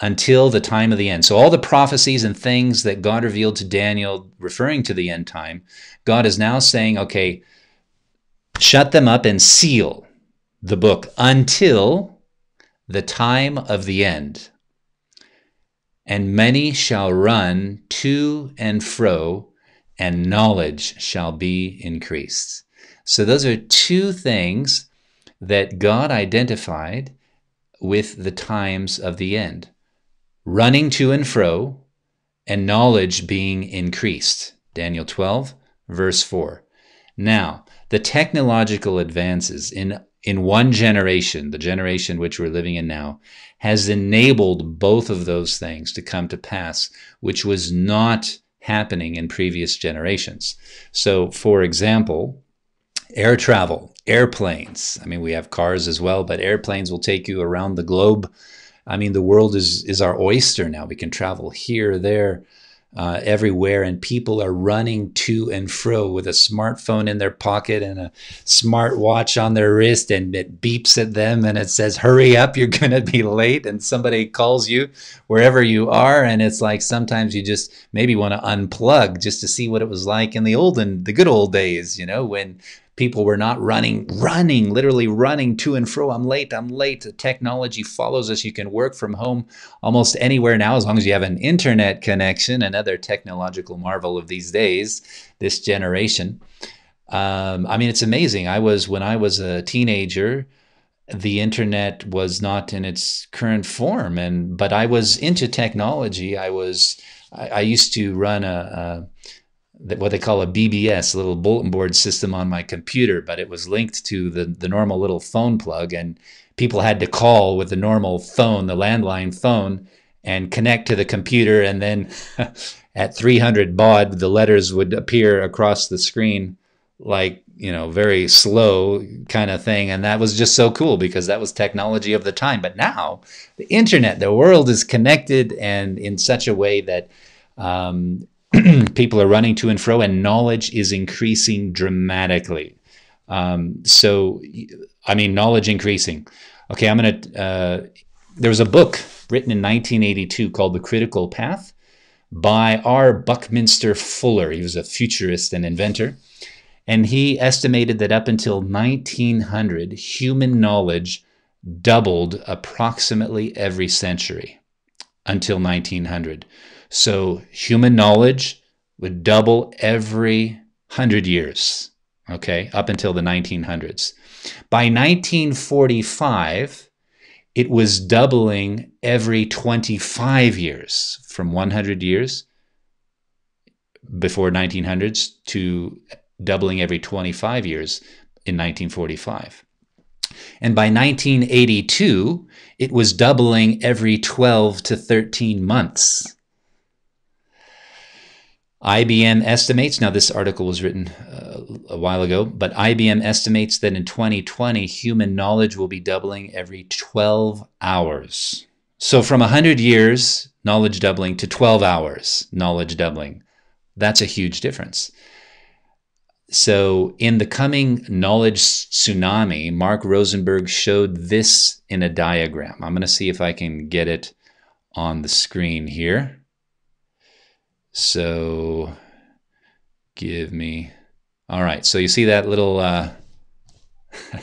until the time of the end. So, all the prophecies and things that God revealed to Daniel referring to the end time, God is now saying, okay, shut them up and seal the book until the time of the end. And many shall run to and fro, and knowledge shall be increased. So, those are two things that God identified with the times of the end running to and fro, and knowledge being increased. Daniel 12, verse 4. Now, the technological advances in, in one generation, the generation which we're living in now, has enabled both of those things to come to pass, which was not happening in previous generations. So, for example, air travel, airplanes. I mean, we have cars as well, but airplanes will take you around the globe I mean, the world is is our oyster now. We can travel here, there, uh, everywhere, and people are running to and fro with a smartphone in their pocket and a smart watch on their wrist, and it beeps at them and it says, "Hurry up, you're going to be late." And somebody calls you wherever you are, and it's like sometimes you just maybe want to unplug just to see what it was like in the olden, the good old days, you know, when people were not running, running, literally running to and fro. I'm late, I'm late. The technology follows us. You can work from home almost anywhere now as long as you have an internet connection, another technological marvel of these days, this generation. Um, I mean, it's amazing. I was, when I was a teenager, the internet was not in its current form and but i was into technology i was i, I used to run a, a what they call a BBS, a little bulletin board system on my computer, but it was linked to the, the normal little phone plug. And people had to call with the normal phone, the landline phone, and connect to the computer. And then (laughs) at 300 baud, the letters would appear across the screen like, you know, very slow kind of thing. And that was just so cool because that was technology of the time. But now, the internet, the world is connected and in such a way that um, (clears throat) people are running to and fro, and knowledge is increasing dramatically. Um, so, I mean, knowledge increasing. Okay, I'm going to. Uh, there was a book written in 1982 called The Critical Path by R. Buckminster Fuller. He was a futurist and inventor. And he estimated that up until 1900, human knowledge doubled approximately every century until 1900. So human knowledge would double every hundred years, okay, up until the 1900s. By 1945, it was doubling every 25 years from 100 years before 1900s to doubling every 25 years in 1945. And by 1982, it was doubling every 12 to 13 months. IBM estimates, now this article was written uh, a while ago, but IBM estimates that in 2020, human knowledge will be doubling every 12 hours. So from 100 years, knowledge doubling, to 12 hours, knowledge doubling. That's a huge difference. So, in the coming knowledge tsunami, Marc Rosenberg showed this in a diagram. I'm going to see if I can get it on the screen here. So give me. All right. So you see that little uh,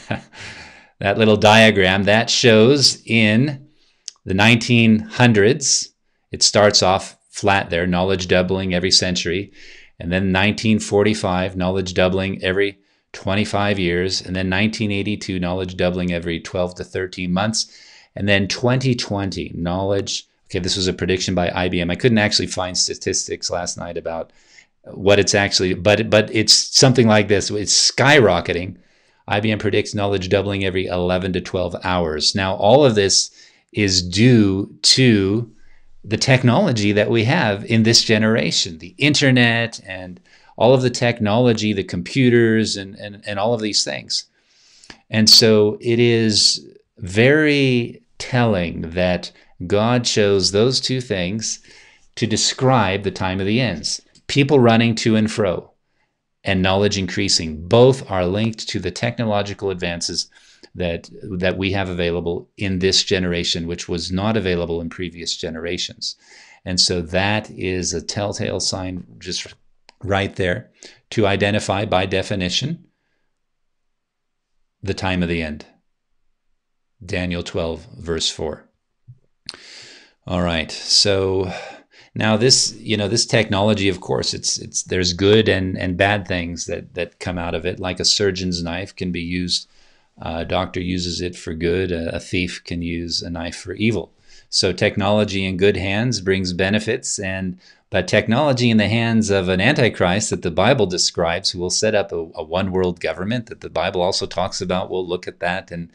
(laughs) that little diagram that shows in the 1900s. It starts off flat there, knowledge doubling every century, and then 1945, knowledge doubling every 25 years, and then 1982, knowledge doubling every 12 to 13 months, and then 2020, knowledge Okay, this was a prediction by IBM. I couldn't actually find statistics last night about what it's actually, but but it's something like this. It's skyrocketing IBM predicts knowledge doubling every 11 to 12 hours. Now, all of this is due to the technology that we have in this generation, the internet and all of the technology, the computers, and, and, and all of these things. And so it is very telling that God chose those two things to describe the time of the ends people running to and fro and knowledge increasing. Both are linked to the technological advances that that we have available in this generation, which was not available in previous generations. And so that is a telltale sign just right there to identify by definition the time of the end. Daniel 12, verse 4. All right. So now this, you know, this technology, of course, it's it's there's good and and bad things that that come out of it. Like a surgeon's knife can be used a doctor uses it for good. A, thief can use a knife for evil. So technology in good hands brings benefits, and but technology in the hands of an antichrist that the Bible describes, who will set up a, a one world government that the Bible also talks about, we'll look at that. And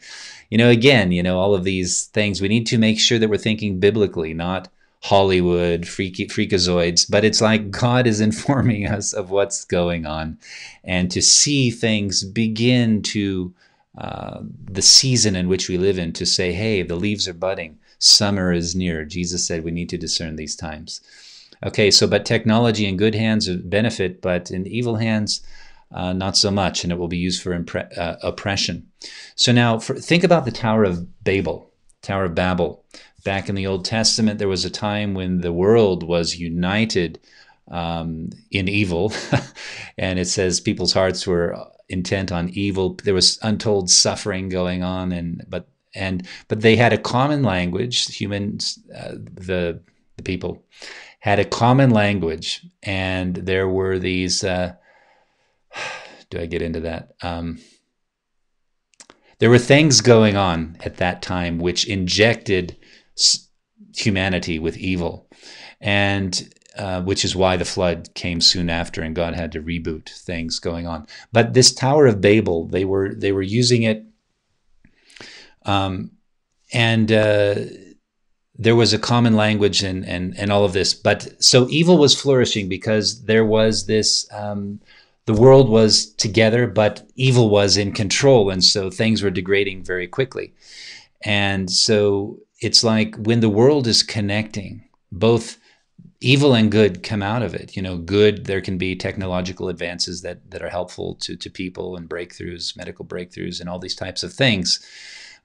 you know, again, you know, all of these things we need to make sure that we're thinking biblically, not Hollywood, freaky, freakazoids, but it's like God is (laughs) informing us of what's going on, and to see things begin to uh, the season in which we live in to say, hey, the leaves are budding, summer is near. Jesus said we need to discern these times. Okay, so but technology in good hands benefit, but in evil hands, uh, not so much, and it will be used for impre- uh, oppression. So now, for, think about the Tower of Babel, Tower of Babel. Back in the Old Testament, there was a time when the world was united um, in evil, (laughs) and it says people's hearts were intent on evil. There was untold suffering going on, and but and but they had a common language. Humans, uh, the the people, had a common language, and there were these. Uh, (sighs) do I get into that? Um, there were things going on at that time which injected humanity with evil, and uh, which is why the flood came soon after, and God had to reboot things going on. But this Tower of Babel, they were they were using it, um, and uh, there was a common language and and and all of this. But so evil was flourishing because there was this. Um, the world was together, but evil was in control, and so things were degrading very quickly. And so it's like when the world is connecting, both evil and good come out of it. You know, good, there can be technological advances that, that are helpful to, to people and breakthroughs, medical breakthroughs, and all these types of things.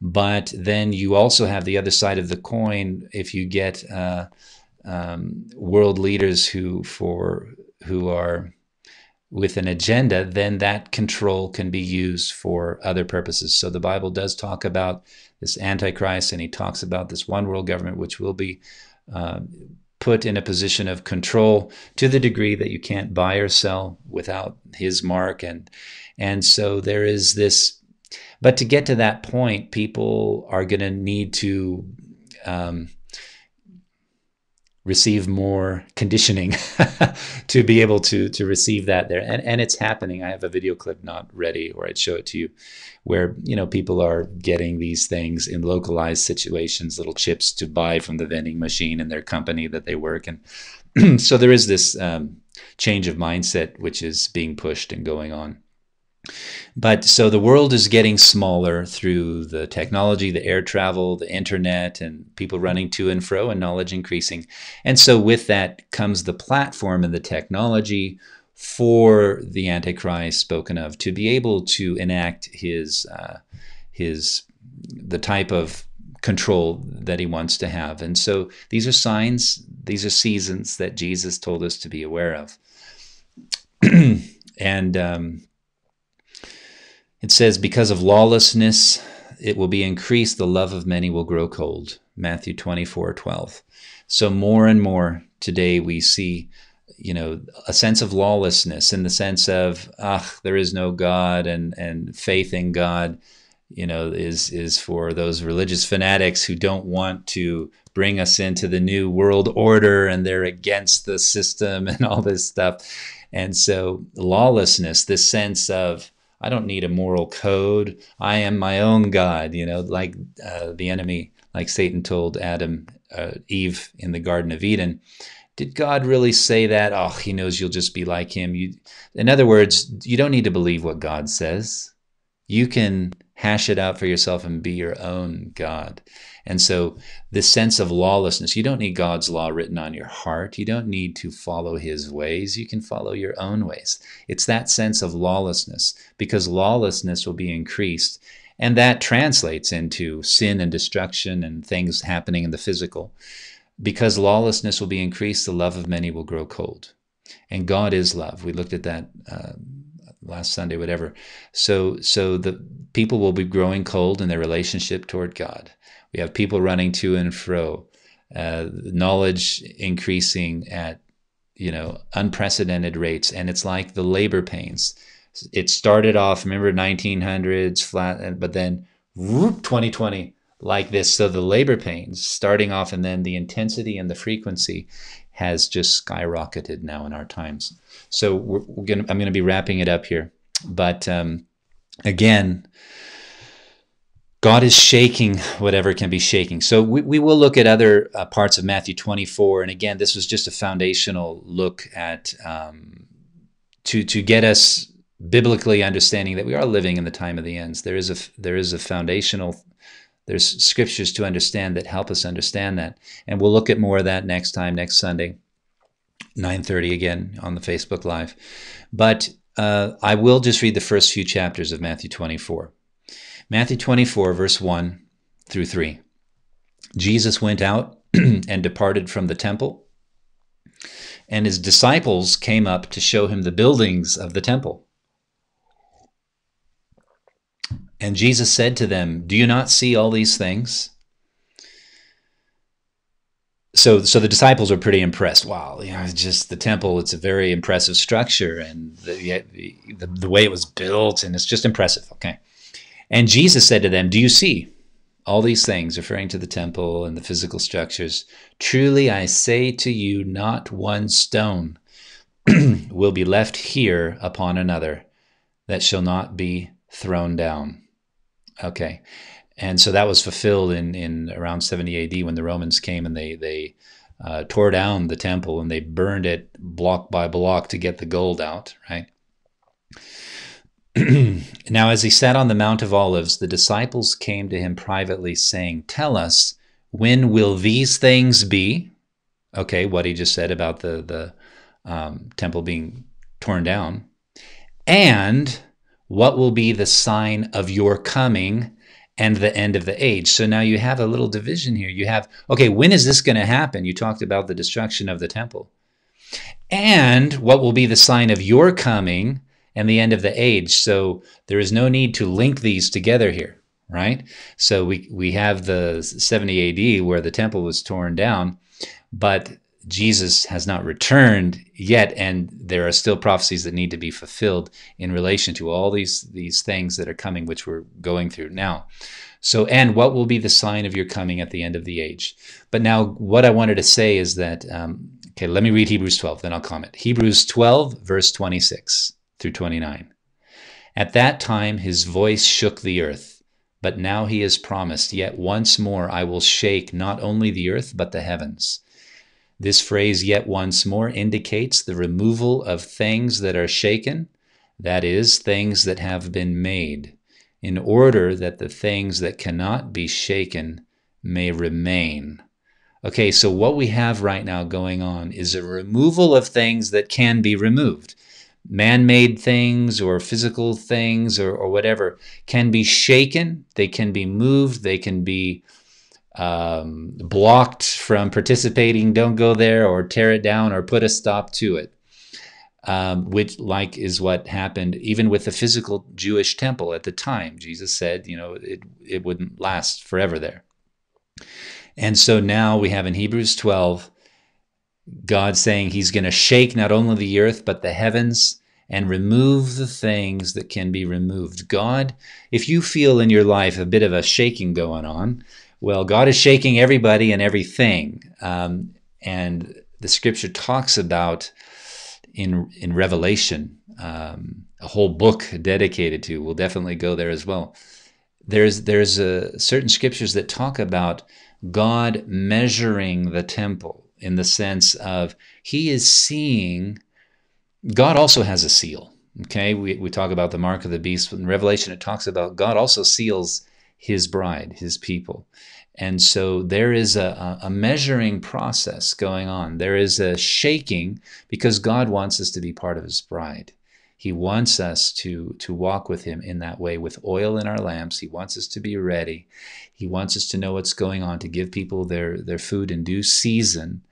But then you also have the other side of the coin if you get uh, um, world leaders who for who are with an agenda, then that control can be used for other purposes. So the Bible does talk about this Antichrist, and he talks about this one world government, which will be uh, put in a position of control to the degree that you can't buy or sell without his mark and and so there is this but to get to that point people are going to need to um, receive more conditioning (laughs) to be able to to receive that there. And and it's happening. I have a video clip not ready or i'd show it to you where you know people are getting these things in localized situations little chips to buy from the vending machine in their company that they work in. (clears throat) So there is this um, change of mindset which is being pushed and going on but so the world is getting smaller through the technology, the air travel, the internet, and people running to and fro, and knowledge increasing. And so with that comes the platform and the technology for the Antichrist spoken of to be able to enact his uh, his the type of control that he wants to have. And so these are signs, these are seasons that Jesus told us to be aware of. (clears throat) and um, it says, Because of lawlessness, it will be increased, the love of many will grow cold. Matthew 24 12. So, more and more today, we see you know a sense of lawlessness in the sense of ah there is no god and and faith in god you know is is for those religious fanatics who don't want to bring us into the new world order and they're against the system (laughs) and all this stuff and so lawlessness this sense of I don't need a moral code. I am my own God, you know, like uh, the enemy, like Satan told Adam, uh, Eve in the Garden of Eden. Did God really say that? Oh, he knows you'll just be like him. You, in other words, you don't need to believe what God says. You can hash it out for yourself and be your own God. And so, this sense of lawlessness, you don't need God's law written on your heart. You don't need to follow his ways. You can follow your own ways. It's that sense of lawlessness because lawlessness will be increased. And that translates into sin and destruction and things happening in the physical. Because lawlessness will be increased, the love of many will grow cold. And God is love. We looked at that uh, last Sunday, whatever. So, so the people will be growing cold in their relationship toward God. We have people running to and fro, uh, knowledge increasing at you know unprecedented rates, and it's like the labor pains. It started off, remember 1900s flat, but then whoop, 2020 like this. So the labor pains starting off, and then the intensity and the frequency has just skyrocketed now in our times. So we're, we're gonna, I'm going to be wrapping it up here, but um, again, God is shaking whatever can be shaking. So we, we will look at other uh, parts of Matthew 24. And again, this was just a foundational look at um, to to get us biblically understanding that we are living in the time of the ends. There is a there is a foundational there's scriptures to understand that help us understand that. And we'll look at more of that next time, next Sunday, 9:30 again on the Facebook Live. But uh, I will just read the first few chapters of Matthew 24. Matthew 24, verse 1 through 3. Jesus went out (clears throat) and departed from the temple, and his disciples came up to show him the buildings of the temple. And Jesus said to them, Do you not see all these things? So, so the disciples are pretty impressed. Wow, you know, just the temple, it's a very impressive structure, and the, the, the way it was built, and it's just impressive. Okay. And Jesus said to them, Do you see all these things, referring to the temple and the physical structures? Truly I say to you, not one stone (clears throat) will be left here upon another that shall not be thrown down. Okay. And so that was fulfilled in, in around 70 AD when the Romans came and they, they uh, tore down the temple and they burned it block by block to get the gold out, right? (clears throat) now, as he sat on the Mount of Olives, the disciples came to him privately, saying, Tell us, when will these things be? Okay, what he just said about the, the um, temple being torn down. And what will be the sign of your coming and the end of the age? So now you have a little division here. You have, okay, when is this going to happen? You talked about the destruction of the temple. And what will be the sign of your coming and the end of the age. So there is no need to link these together here, right? So we, we have the 70 AD where the temple was torn down, but Jesus has not returned yet, and there are still prophecies that need to be fulfilled in relation to all these these things that are coming, which we're going through now. So, and what will be the sign of your coming at the end of the age? But now, what I wanted to say is that, um, okay, let me read Hebrews 12, then I'll comment. Hebrews 12, verse 26 through 29. At that time his voice shook the earth, but now he has promised, Yet once more I will shake not only the earth, but the heavens. This phrase, yet once more, indicates the removal of things that are shaken, that is, things that have been made, in order that the things that cannot be shaken may remain. Okay, so what we have right now going on is a removal of things that can be removed man-made things or physical things or, or whatever can be shaken they can be moved they can be um, blocked from participating don't go there or tear it down or put a stop to it um, which like is what happened even with the physical jewish temple at the time jesus said you know it, it wouldn't last forever there and so now we have in hebrews 12 God saying he's going to shake not only the earth, but the heavens and remove the things that can be removed. God, if you feel in your life a bit of a shaking going on, well, God is shaking everybody and everything. Um, and the scripture talks about in in Revelation, um, a whole book dedicated to. We'll definitely go there as well. There's there's a, certain scriptures that talk about God measuring the temple in the sense of He is seeing. God also has a seal. Okay, we, we talk about the mark of the beast. In Revelation, it talks about God also seals His bride, His people. And so there is a, a measuring process going on. There is a shaking because God wants us to be part of His bride. He wants us to, to walk with Him in that way with oil in our lamps. He wants us to be ready. He wants us to know what's going on, to give people their, their food in due season.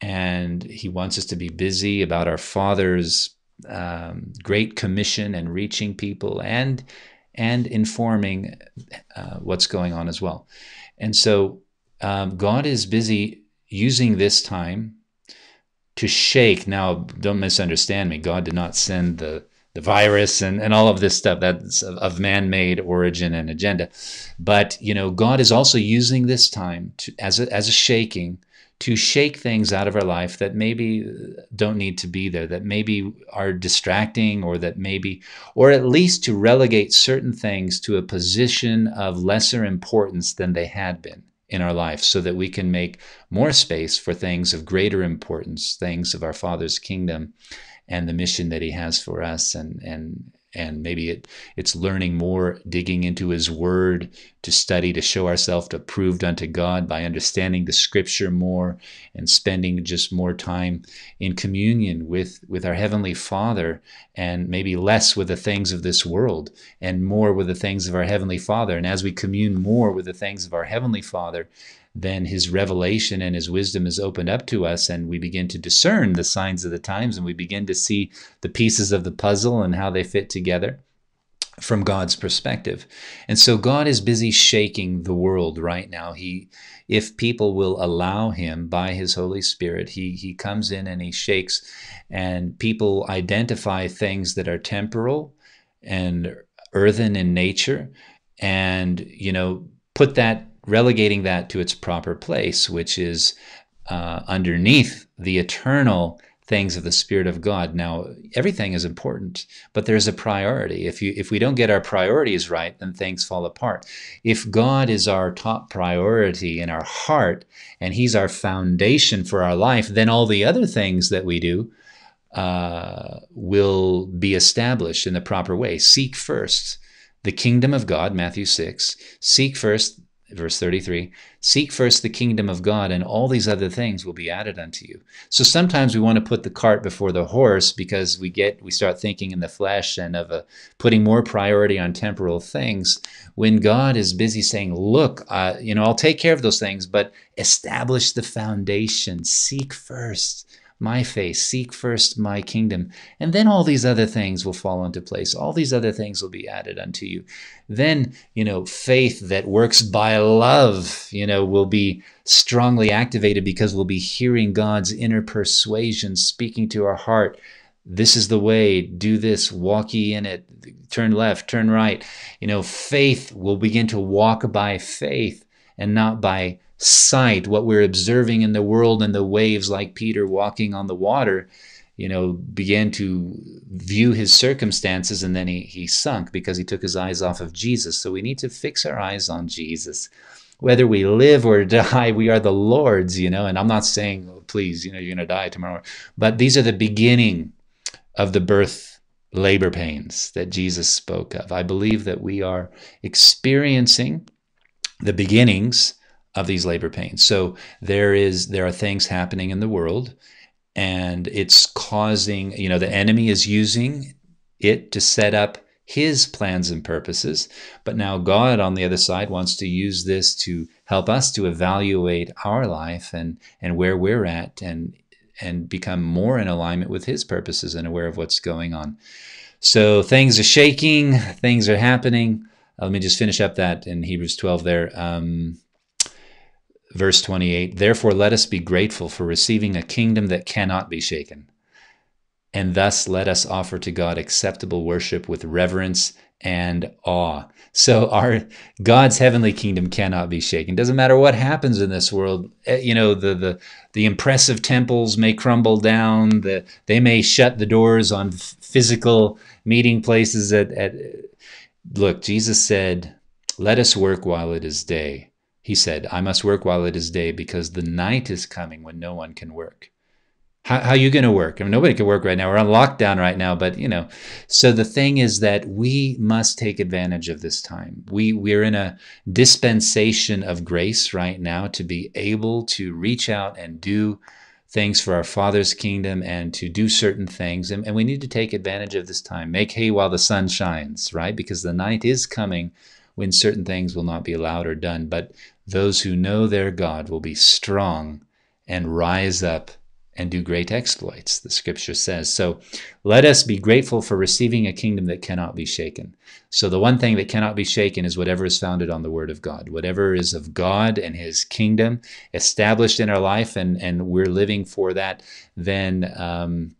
And He wants us to be busy about our Father's um, great commission and reaching people and, and informing uh, what's going on as well. And so um, God is busy using this time to shake. Now, don't misunderstand me. God did not send the the virus and, and all of this stuff that's of, of man-made origin and agenda. But you know, God is also using this time to, as a, as a shaking to shake things out of our life that maybe uh, don't need to be there, that maybe are distracting, or that maybe, or at least to relegate certain things to a position of lesser importance than they had been in our life so that we can make more space for things of greater importance, things of our Father's kingdom and the mission that He has for us and, and and maybe it it's learning more digging into his word to study to show ourselves approved unto god by understanding the scripture more and spending just more time in communion with with our heavenly father and maybe less with the things of this world and more with the things of our heavenly father. And as we commune more with the things of our heavenly father then his revelation and his wisdom is opened up to us and we begin to discern the signs of the times and we begin to see the pieces of the puzzle and how they fit together from God's perspective. And so God is busy shaking the world right now. He if people will allow him by his Holy Spirit, he he comes in and he shakes and people identify things that are temporal and earthen in nature and you know put that relegating that to its proper place, which is uh, underneath the eternal things of the Spirit of God. Now, everything is important, but there's a priority. If you if we don't get our priorities right, then things fall apart. If God is our top priority in our heart and He's our foundation for our life, then all the other things that we do uh, will be established in the proper way. Seek first the kingdom of God, Matthew 6. Seek first verse 33 seek first the kingdom of god and all these other things will be added unto you. So sometimes we want to put the cart before the horse because we get we start thinking in the flesh and of a, putting more priority on temporal things when god is busy saying look uh, you know i'll take care of those things but establish the foundation. Seek first my face, seek first my kingdom, and then all these other things will fall into place. All these other things will be added unto you. Then, you know, faith that works by love, you know, will be strongly activated because we'll be hearing God's inner persuasion speaking to our heart. This is the way, do this, walk ye in it, turn left, turn right. You know, faith will begin to walk by faith and not by sight, what we're observing in the world and the waves, like Peter walking on the water, you know, began to view his circumstances and then he, he sunk because he took his eyes off of Jesus. So we need to fix our eyes on Jesus. Whether we live or (laughs) die, we are the Lord's, you know, and I'm not saying, oh, please, you know, you're going to die tomorrow, but these are the beginning of the birth labor pains that Jesus spoke of. I believe that we are experiencing the beginnings of these labor pains. So there is there are things happening in the world and it's causing, you know, the enemy is using it to set up his plans and purposes. But now God on the other side wants to use this to help us to evaluate our life and and where we're at and and become more in alignment with his purposes and aware of what's going on. So things are shaking, (laughs) things are happening. Let me just finish up that in Hebrews 12 there. Um, Verse 28 Therefore, let us be grateful for receiving a kingdom that cannot be shaken. And thus let us offer to God acceptable worship with reverence and awe. So our God's heavenly kingdom cannot be shaken. Doesn't matter what happens in this world. Eh, you know, the the the impressive temples may crumble down. The they may shut the doors on physical meeting places. At, at look, Jesus said, "Let us work while it is day." He said, "I must work while it is day because the night is coming when no one can work." How, how are you going to work? I mean, nobody can work right now. We're on lockdown right now, but you know. So the thing is that we must take advantage of this time. We we're in a dispensation of grace right now to be able to reach out and do things for our Father's kingdom and to do certain things. And, and we need to take advantage of this time. Make hay while the sun shines, right? Because the night is coming when certain things will not be allowed or done. But those who know their God will be strong and rise up and do great exploits, the scripture says. So let us be grateful for receiving a kingdom that cannot be shaken. So the one thing that cannot be shaken is whatever is founded on the word of God, whatever is of God and his kingdom established in our life, and, and we're living for that, then. Um,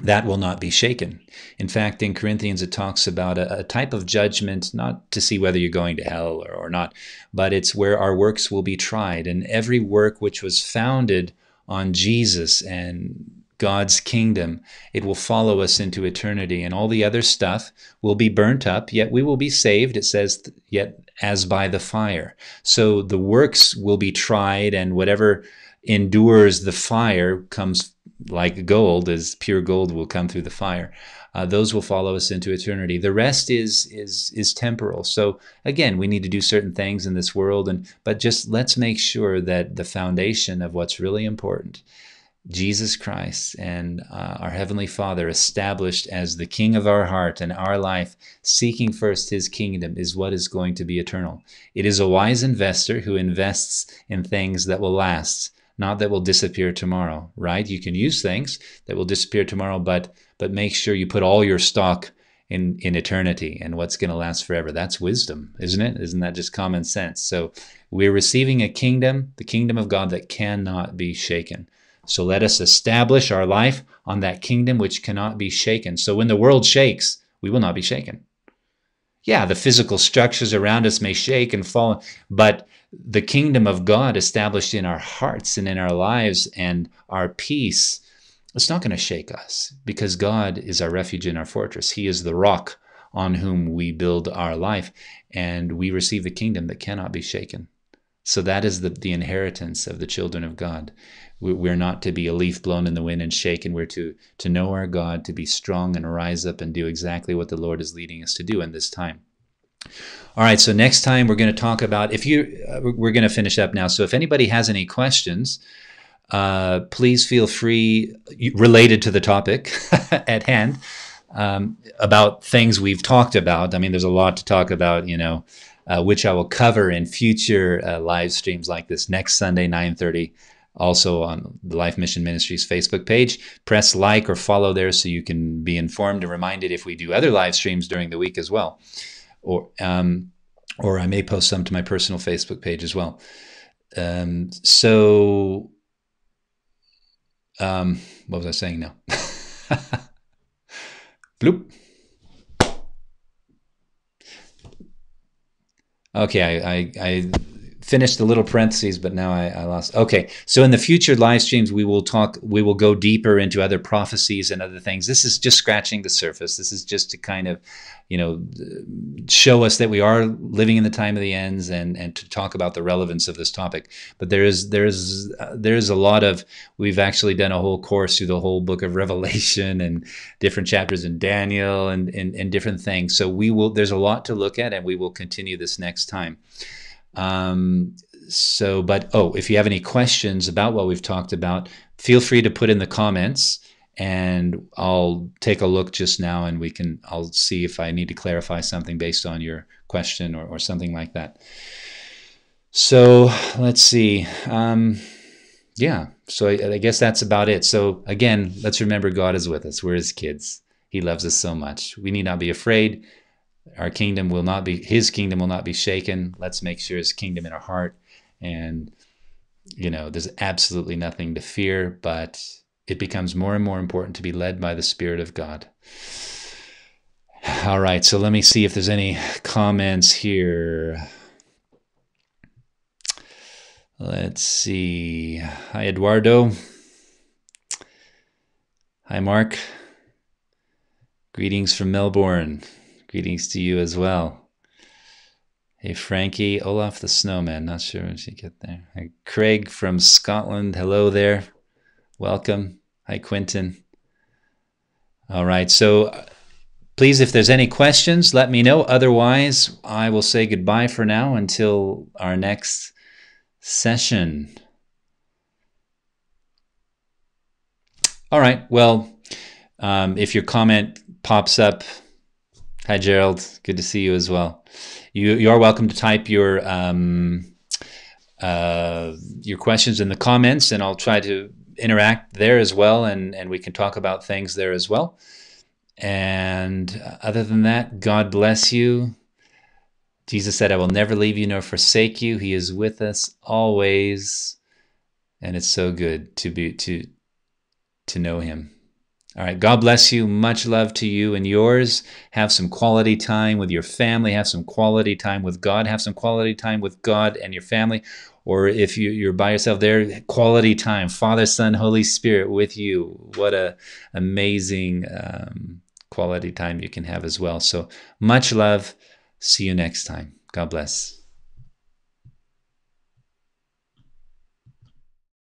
that will not be shaken. In fact, in Corinthians, it talks about a, a, type of judgment, not to see whether you're going to hell or, or not, but it's where our works will be tried. And every work which was founded on Jesus and God's kingdom, it will follow us into eternity. And all the other stuff will be burnt up, yet we will be saved. It says, yet as by the fire. So the works will be tried, and whatever endures the fire comes like gold, as pure gold will come through the fire uh, those will follow us into eternity. The rest is is is temporal. So again, we need to do certain things in this world, and but just let's make sure that the foundation of what's really important, Jesus Christ and uh, our heavenly Father, established as the King of our heart and our life, seeking first His kingdom, is what is going to be eternal. It is a wise investor who invests in things that will last not that will disappear tomorrow, right? You can use things that will disappear tomorrow, but but make sure you put all your stock in in eternity and what's going to last forever. That's wisdom, isn't it? Isn't that just common sense? So we're receiving a kingdom, the kingdom of God that cannot be shaken. So let us establish our life on that kingdom which cannot be shaken. So when the world shakes, we will not be shaken. Yeah, the physical structures around us may shake and fall, but the kingdom of God established in our hearts and in our lives and our peace, it's not going to shake us because God is our refuge and our fortress. He is the rock on whom we build our life, and we receive the kingdom that cannot be shaken. So that is the, the inheritance of the children of God. We're not to be a leaf blown in the wind and shaken. We're to, to know our God, to be strong and rise up and do exactly what the Lord is leading us to do in this time. All right, so next time we're going to talk about if you uh, we're going to finish up now. So if anybody has any questions, uh, please feel free related to the topic (laughs) at hand um, about things we've talked about. I mean, there's a lot to talk about, you know, uh, which I will cover in future uh, live streams like this next Sunday, 9:30. Also on the Life Mission Ministries Facebook page. Press like or follow there so you can be informed and reminded if we do other live streams during the week as well or um, or I may post some to my personal Facebook page as well. Um, so, um, what was I saying now? (laughs) Bloop. Okay, I, I, finished the little parentheses, but now I, I, lost. Okay, so in the future live streams, we will talk. We will go deeper into other prophecies and other things. This is just scratching the surface. This is just to kind of, you know, show us that we are living in the time of the ends, and and to talk about the relevance of this topic. But there is there is uh, there is a lot of. We've actually done a whole course through the whole book of (laughs) Revelation and different chapters in Daniel and and, and different things. So we will. There's a lot to look at, and we will continue this next time. Um, so, but oh, if you have any questions about what we've talked about, feel free to put in the comments and I'll take a look just now and we can, I'll see if I need to clarify something based on your question or, or something like that. So let's see. Um, yeah, so I, I guess that's about it. So again, let's remember God is with us. We're his kids. He loves us so much. We need not be afraid. Our kingdom will not be, his kingdom will not be shaken. Let's make sure his kingdom in our heart. And, you know, there's absolutely nothing to fear, but it becomes more and more important to be led by the Spirit of God. All right, so let me see if there's any comments here. Let's see. Hi, Eduardo. Hi, Mark. Greetings from Melbourne. Greetings to you as well. Hey, Frankie. Olaf the Snowman. Not sure when she get there. Hi, Craig from Scotland. Hello there. Welcome. Hi, Quentin. All right, so please, if there's any questions, let me know. Otherwise, I will say goodbye for now until our next session. All right. Well, um, if your comment pops up, hi Gerald, good to see you as well. You you are welcome to type your um, uh, your questions in the comments, and I'll try to interact there as well, and and we can talk about things there as well. And other than that, God bless you. Jesus said, I will never leave you nor forsake you. He is with us always. And it's so good to be to to know him. All right. God bless you. Much love to you and yours. Have some quality time with your family. Have some quality time with God. Have some quality time with God and your family. Or if you, are by yourself there, quality time. Father, Son, Holy Spirit with you. What a amazing um, quality time you can have as well. So much love. See you next time. God bless.